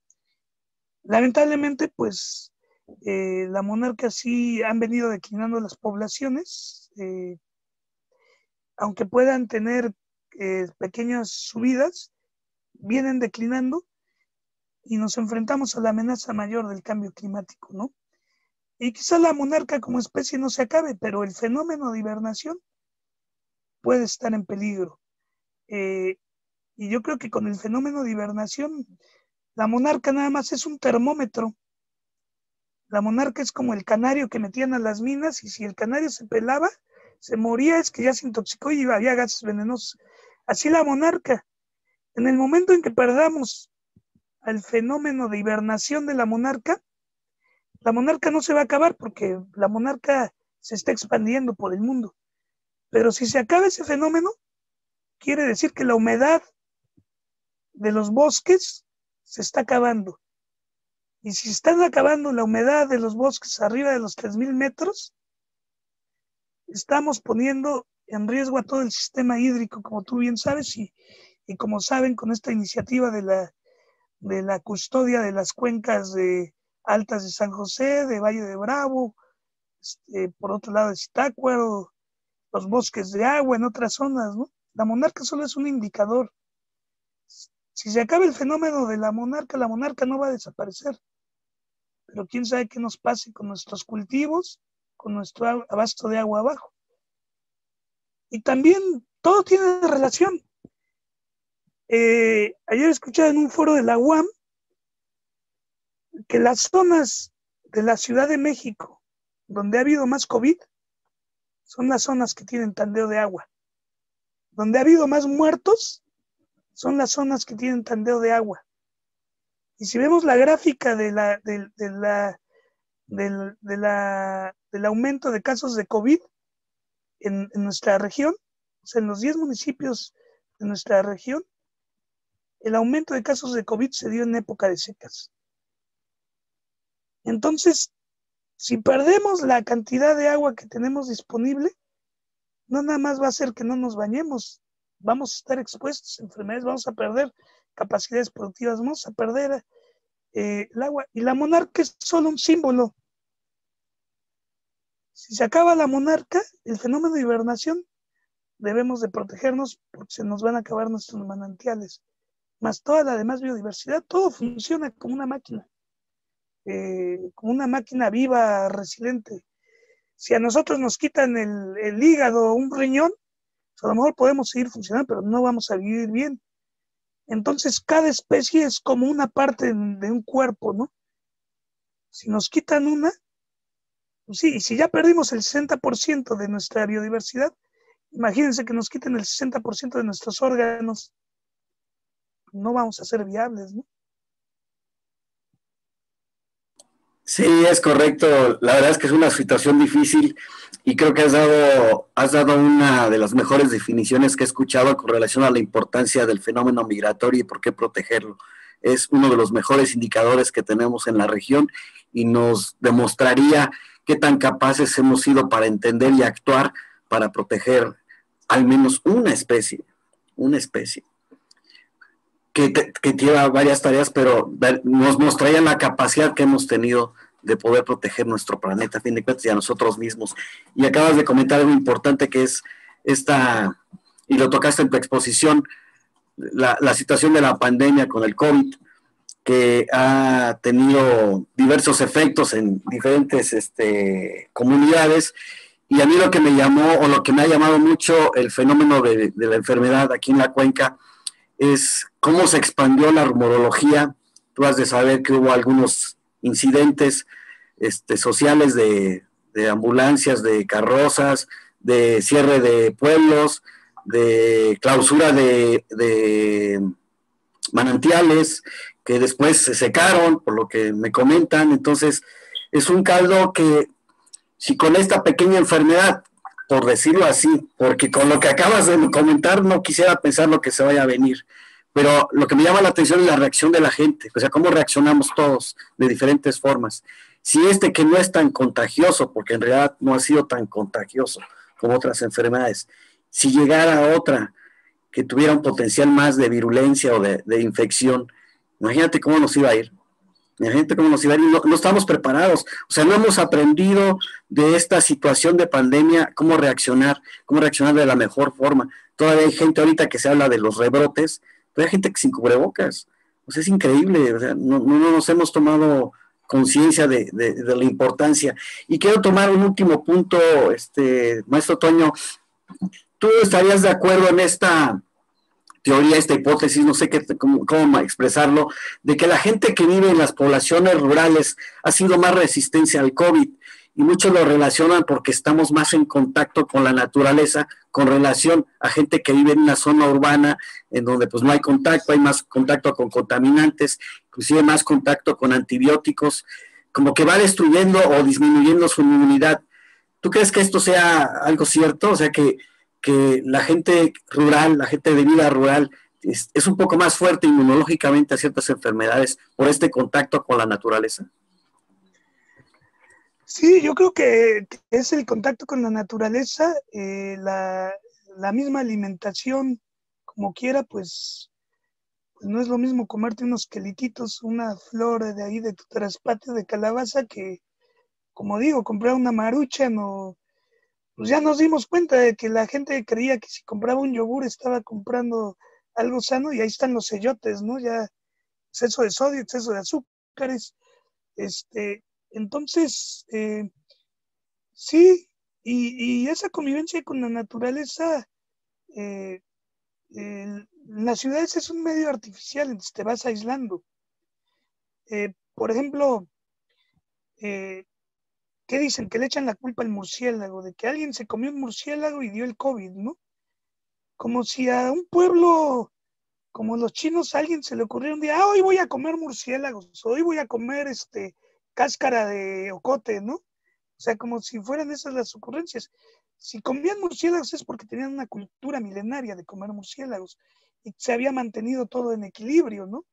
Lamentablemente, pues eh, la monarca sí han venido declinando las poblaciones aunque puedan tener eh, pequeñas subidas, vienen declinando y nos enfrentamos a la amenaza mayor del cambio climático, ¿no? Y quizá la monarca como especie no se acabe, pero el fenómeno de hibernación puede estar en peligro. Eh, y yo creo que con el fenómeno de hibernación, la monarca nada más es un termómetro. La monarca es como el canario que metían a las minas y si el canario se pelaba, se moría es que ya se intoxicó y había gases venenosos. Así la monarca. En el momento en que perdamos al fenómeno de hibernación de la monarca, la monarca no se va a acabar porque la monarca se está expandiendo por el mundo. Pero si se acaba ese fenómeno, quiere decir que la humedad de los bosques se está acabando. Y si están acabando la humedad de los bosques arriba de los 3.000 metros, estamos poniendo en riesgo a todo el sistema hídrico, como tú bien sabes, y, como saben, con esta iniciativa de la, de la custodia de las cuencas de altas de San José, de Valle de Bravo, este, por otro lado de Zitácuaro, los bosques de agua en otras zonas, ¿no? La monarca solo es un indicador. Si se acaba el fenómeno de la monarca, la monarca no va a desaparecer. Pero quién sabe qué nos pase con nuestros cultivos con nuestro abasto de agua abajo. Y también todo tiene relación. eh, ayer escuché en un foro de la UAM que las zonas de la Ciudad de México donde ha habido más COVID son las zonas que tienen tandeo de agua. Donde ha habido más muertos son las zonas que tienen tandeo de agua. Y si vemos la gráfica del, del aumento de casos de COVID en, en nuestra región, o sea, en los 10 municipios de nuestra región, el aumento de casos de COVID se dio en época de secas. Entonces, si perdemos la cantidad de agua que tenemos disponible, no nada más va a ser que no nos bañemos, vamos a estar expuestos a enfermedades, vamos a perder capacidades productivas, vamos a perder eh, el agua. Y la monarca es solo un símbolo. Si se acaba la monarca, el fenómeno de hibernación, debemos de protegernos porque se nos van a acabar nuestros manantiales. Más toda la demás biodiversidad, todo funciona como una máquina, eh, como una máquina viva, resiliente. Si a nosotros nos quitan el, el hígado o un riñón, pues a lo mejor podemos seguir funcionando, pero no vamos a vivir bien. Entonces, cada especie es como una parte de un cuerpo, ¿no? Si nos quitan una, pues sí, y si ya perdimos el 60% de nuestra biodiversidad, imagínense que nos quiten el 60% de nuestros órganos, no vamos a ser viables, ¿no? Sí, es correcto. La verdad es que es una situación difícil y creo que has dado, has dado una de las mejores definiciones que he escuchado con relación a la importancia del fenómeno migratorio y por qué protegerlo. Es uno de los mejores indicadores que tenemos en la región y nos demostraría qué tan capaces hemos sido para entender y actuar para proteger al menos una especie, una especie que, que lleva varias tareas, pero nos mostraría la capacidad que hemos tenido de poder proteger nuestro planeta, a fin de cuentas, y a nosotros mismos. Y acabas de comentar algo importante que es esta, y lo tocaste en tu exposición, la, la situación de la pandemia con el COVID, que ha tenido diversos efectos en diferentes este, comunidades. Y a mí lo que me llamó, o lo que me ha llamado mucho el fenómeno de, de la enfermedad aquí en la cuenca, es cómo se expandió la rumorología. Tú has de saber que hubo algunos incidentes este, sociales de, ambulancias, de carrozas, de cierre de pueblos, de clausura de, manantiales que después se secaron, por lo que me comentan. Entonces, es un caldo que si con esta pequeña enfermedad, por decirlo así, porque con lo que acabas de comentar no quisiera pensar lo que se vaya a venir, pero lo que me llama la atención es la reacción de la gente, o sea, cómo reaccionamos todos de diferentes formas. Si este que no es tan contagioso, porque en realidad no ha sido tan contagioso como otras enfermedades, si llegara otra que tuviera un potencial más de virulencia o de, infección, imagínate cómo nos iba a ir. Imagínate cómo nos iba a ir. No, no, estamos preparados. O sea, no hemos aprendido de esta situación de pandemia cómo reaccionar, cómo reaccionar de la mejor forma. Todavía hay gente ahorita que se habla de los rebrotes, pero hay gente que sin cubrebocas. O sea, es increíble. O sea, no, no, nos hemos tomado conciencia de, la importancia. Y quiero tomar un último punto, este, maestro Toño. ¿Tú estarías de acuerdo en esta teoría, esta hipótesis, no sé qué, cómo, expresarlo, de que la gente que vive en las poblaciones rurales ha sido más resistencia al COVID? Y muchos lo relacionan porque estamos más en contacto con la naturaleza con relación a gente que vive en una zona urbana en donde pues no hay contacto, hay más contacto con contaminantes, inclusive más contacto con antibióticos, como que va destruyendo o disminuyendo su inmunidad. ¿Tú crees que esto sea algo cierto? O sea, que, que la gente rural, la gente de vida rural, es, es un poco más fuerte inmunológicamente a ciertas enfermedades por este contacto con la naturaleza. Sí, yo creo que es el contacto con la naturaleza, eh, la, misma alimentación, como quiera, pues, pues, no es lo mismo comerte unos quelititos, una flor de ahí de tu traspatio de calabaza que, como digo, comprar una marucha, no, pues ya nos dimos cuenta de que la gente creía que si compraba un yogur estaba comprando algo sano y ahí están los sellotes, ¿no? Ya exceso de sodio, exceso de azúcares, este, entonces, eh, sí, y, esa convivencia con la naturaleza, eh, las ciudades es un medio artificial, entonces te vas aislando. Eh, por ejemplo, ¿qué dicen? Que le echan la culpa al murciélago, de que alguien se comió un murciélago y dio el COVID, ¿no? Como si a un pueblo como los chinos a alguien se le ocurrió un día, ah, hoy voy a comer murciélagos, hoy voy a comer este cáscara de ocote, ¿no? O sea, como si fueran esas las ocurrencias. Si comían murciélagos es porque tenían una cultura milenaria de comer murciélagos y se había mantenido todo en equilibrio, ¿no?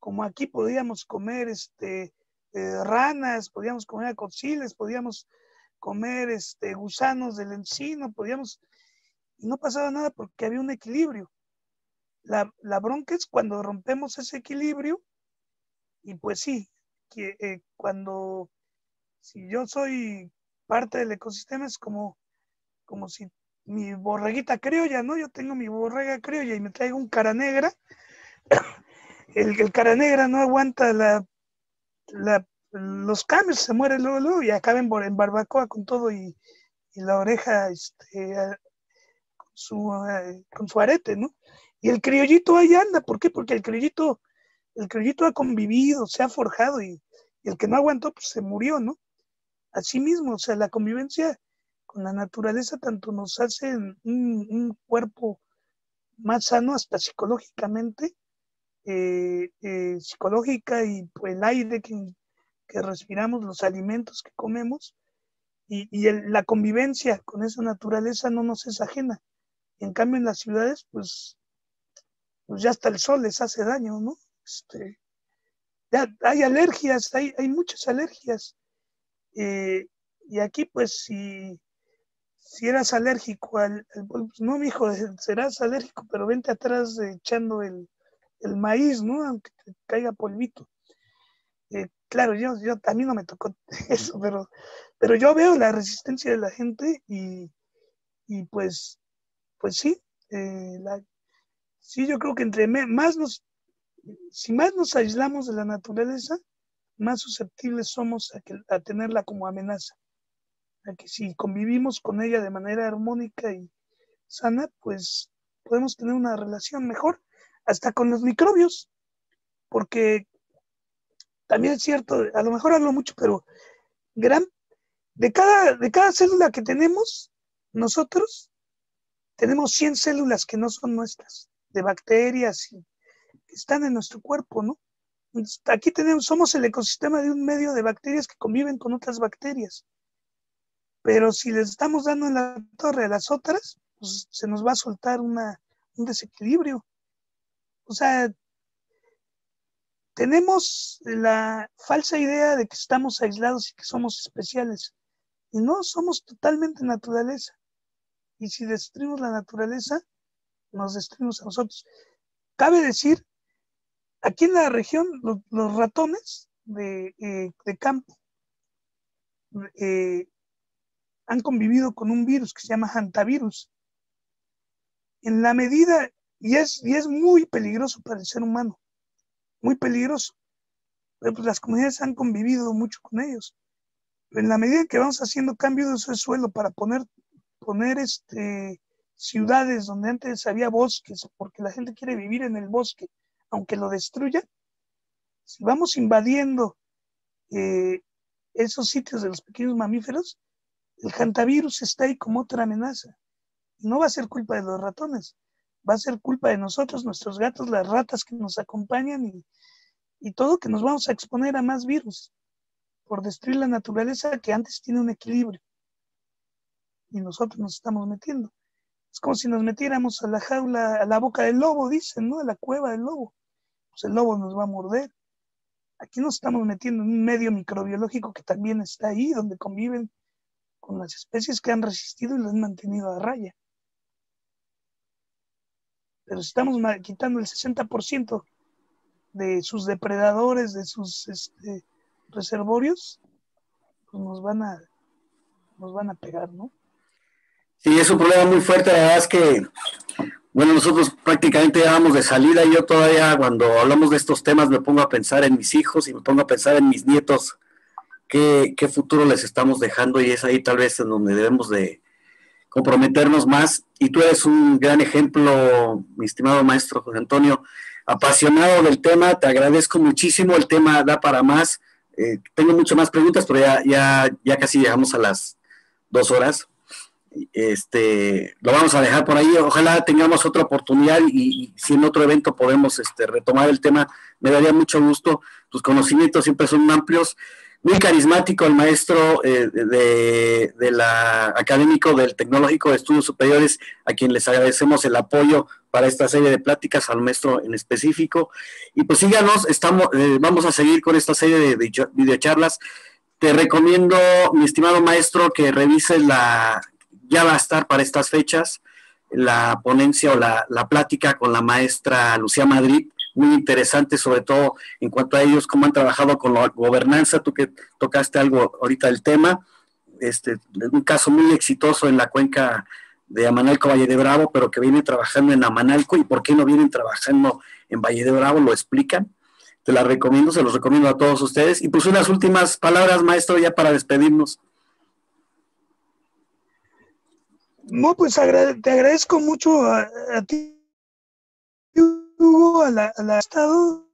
Como aquí podíamos comer este, eh, ranas, podíamos comer acociles, podíamos comer este, gusanos del encino, podíamos... Y no pasaba nada porque había un equilibrio. La, la bronca es cuando rompemos ese equilibrio y pues sí, que, eh, cuando si yo soy parte del ecosistema es como, como si mi borreguita criolla, ¿no? Yo tengo mi borrega criolla y me traigo un cara negra. (coughs) El, el cara negra no aguanta la, los cambios, se muere luego, luego y acaben en barbacoa con todo y, la oreja este, con, su, eh, con su arete, ¿no? Y el criollito ahí anda, ¿por qué? Porque el criollito, el criollito ha convivido, se ha forjado y, el que no aguantó, pues se murió, ¿no? Así mismo, o sea, la convivencia con la naturaleza tanto nos hace un, cuerpo más sano hasta psicológicamente, eh, eh, psicológica y pues, el aire que, respiramos, los alimentos que comemos y, la convivencia con esa naturaleza no nos es ajena. en cambio en las ciudades, pues pues ya hasta el sol les hace daño, ¿no? Este, ya hay alergias, hay, hay muchas alergias. Y aquí, pues, si, si eras alérgico al, pues, no, mi hijo, (laughs) serás alérgico, pero vente atrás echando el, maíz, ¿no? Aunque te caiga polvito. Eh, claro, yo, yo a mí no me tocó (laughs) eso, pero, pero yo veo la resistencia de la gente y, pues, pues sí, eh, Sí, yo creo que entre más nos, si más nos aislamos de la naturaleza, más susceptibles somos a, tenerla como amenaza. A que si convivimos con ella de manera armónica y sana, pues podemos tener una relación mejor, hasta con los microbios, porque también es cierto, a lo mejor hablo mucho, pero gran, de, cada, de cada célula que tenemos, nosotros tenemos 100 células que no son nuestras de bacterias que están en nuestro cuerpo, ¿no? aquí tenemos, somos el ecosistema de un medio de bacterias que conviven con otras bacterias. Pero si les estamos dando en la torre a las otras, pues se nos va a soltar una, un desequilibrio. O sea, tenemos la falsa idea de que estamos aislados y que somos especiales. Y no, somos totalmente naturaleza. Y si destruimos la naturaleza, nos destruimos a nosotros. Cabe decir, aquí en la región, los, ratones de, eh, campo eh, han convivido con un virus que se llama hantavirus. En la medida, y es, y es muy peligroso para el ser humano, muy peligroso. Pero pues las comunidades han convivido mucho con ellos. en la medida que vamos haciendo cambios de suelo para poner, poner este, ciudades donde antes había bosques, porque la gente quiere vivir en el bosque, aunque lo destruya, si vamos invadiendo eh, esos sitios de los pequeños mamíferos, el hantavirus está ahí como otra amenaza. no va a ser culpa de los ratones, va a ser culpa de nosotros, nuestros gatos, las ratas que nos acompañan y, y todo que nos vamos a exponer a más virus por destruir la naturaleza que antes tiene un equilibrio. Y nosotros nos estamos metiendo. Es como si nos metiéramos a la jaula, a la boca del lobo, dicen, ¿no? A la cueva del lobo. Pues el lobo nos va a morder. Aquí nos estamos metiendo en un medio microbiológico que también está ahí, donde conviven con las especies que han resistido y lo han mantenido a raya. Pero estamos quitando el 60% de sus depredadores, de sus este, reservorios, pues nos van a, nos van a pegar, ¿no? Sí, es un problema muy fuerte. La verdad es que, bueno, nosotros prácticamente ya vamos de salida. y Yo todavía, cuando hablamos de estos temas, me pongo a pensar en mis hijos y me pongo a pensar en mis nietos, qué, qué futuro les estamos dejando. Y es ahí tal vez en donde debemos de comprometernos más. Y tú eres un gran ejemplo, mi estimado maestro José Antonio, apasionado del tema. Te agradezco muchísimo. El tema da para más. Eh, tengo muchas más preguntas, pero ya, ya, ya casi llegamos a las dos horas. Este, lo vamos a dejar por ahí. Ojalá tengamos otra oportunidad y, si en otro evento podemos este, retomar el tema, me daría mucho gusto. Tus conocimientos siempre son amplios muy carismático el maestro eh, de, la académico del Tecnológico de Estudios Superiores, a quien les agradecemos el apoyo para esta serie de pláticas, al maestro en específico. Y pues síganos, estamos, eh, vamos a seguir con esta serie de videocharlas. Te recomiendo, mi estimado maestro, que revises la, ya va a estar para estas fechas, la ponencia o la, plática con la maestra Lucía Madrid, muy interesante, sobre todo en cuanto a ellos, cómo han trabajado con la gobernanza, tú que tocaste algo ahorita del tema, este, un caso muy exitoso en la cuenca de Amanalco Valle de Bravo, pero que viene trabajando en Amanalco y por qué no vienen trabajando en Valle de Bravo, lo explican. Te la recomiendo, se los recomiendo a todos ustedes. Y pues unas últimas palabras, maestro, ya para despedirnos. No, pues te agradezco mucho a ti Hugo, al, Estado,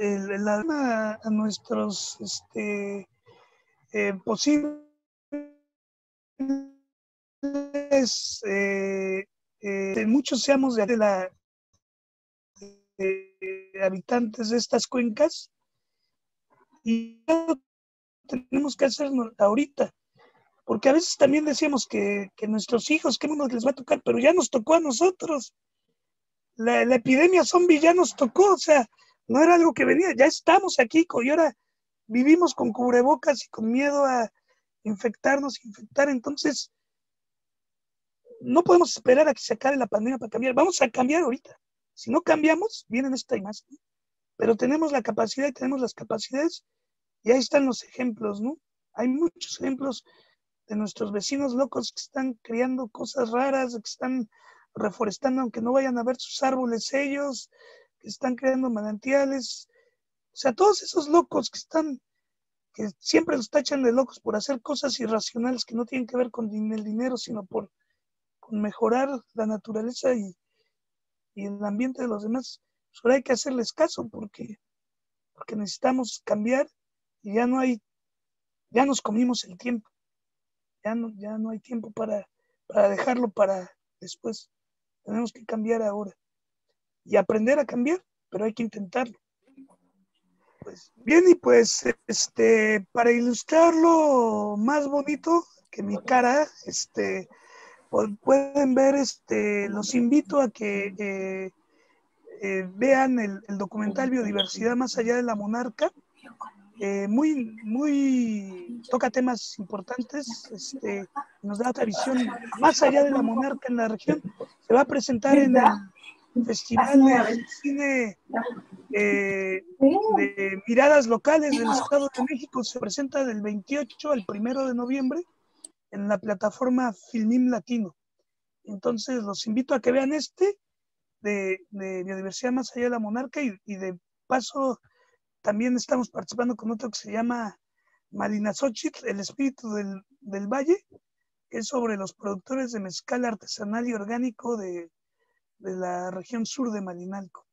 el, a, nuestros este, eh, posibles eh, eh, muchos seamos de la habitantes de estas cuencas. Y tenemos que hacerlo ahorita porque a veces también decíamos que, que nuestros hijos, que uno les va a tocar, pero ya nos tocó a nosotros la, epidemia zombie ya nos tocó, o sea, no era algo que venía, ya estamos aquí y ahora vivimos con cubrebocas y con miedo a infectarnos, infectar, entonces no podemos esperar a que se acabe la pandemia para cambiar, vamos a cambiar ahorita. Si no cambiamos, vienen esta imagen. Pero tenemos la capacidad y tenemos las capacidades y ahí están los ejemplos, ¿no? Hay muchos ejemplos de nuestros vecinos locos que están creando cosas raras, que están reforestando aunque no vayan a ver sus árboles ellos, que están creando manantiales. O sea, todos esos locos que están, que siempre los tachan de locos por hacer cosas irracionales que no tienen que ver con el dinero, sino por con mejorar la naturaleza y, el ambiente de los demás. Pues ahora hay que hacerles caso porque, porque necesitamos cambiar y ya no hay, ya nos comimos el tiempo. Ya no, ya no hay tiempo para, para dejarlo para después. Tenemos que cambiar ahora y aprender a cambiar, pero hay que intentarlo. Pues bien, y pues este, para ilustrarlo más bonito que mi cara, este, pueden ver, este, los invito a que eh, eh, vean el, documental Biodiversidad más allá de la monarca. Eh, muy, muy, toca temas importantes, este, nos da otra visión más allá de la monarca en la región. Se va a presentar en el Festival de Cine eh, de Miradas Locales del Estado de México. Se presenta del 28 al 1 de noviembre en la plataforma Filmim Latino. Entonces, los invito a que vean este de, Biodiversidad Más Allá de la Monarca y, de paso también estamos participando con otro que se llama Marina el espíritu del, del valle, que es sobre los productores de mezcal artesanal y orgánico de, la región sur de Malinalco.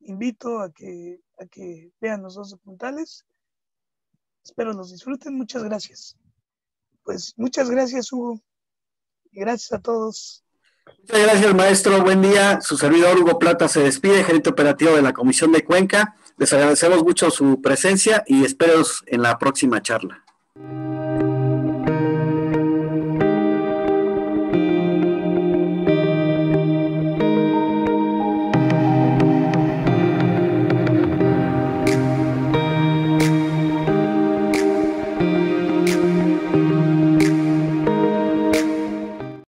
Invito a que, a que vean los dos documentales. Espero los disfruten. Muchas gracias. Pues muchas gracias, Hugo. Y gracias a todos. Muchas gracias, maestro. Buen día. Su servidor Hugo Plata se despide, gerente operativo de la Comisión de Cuenca. Les agradecemos mucho su presencia y espero en la próxima charla.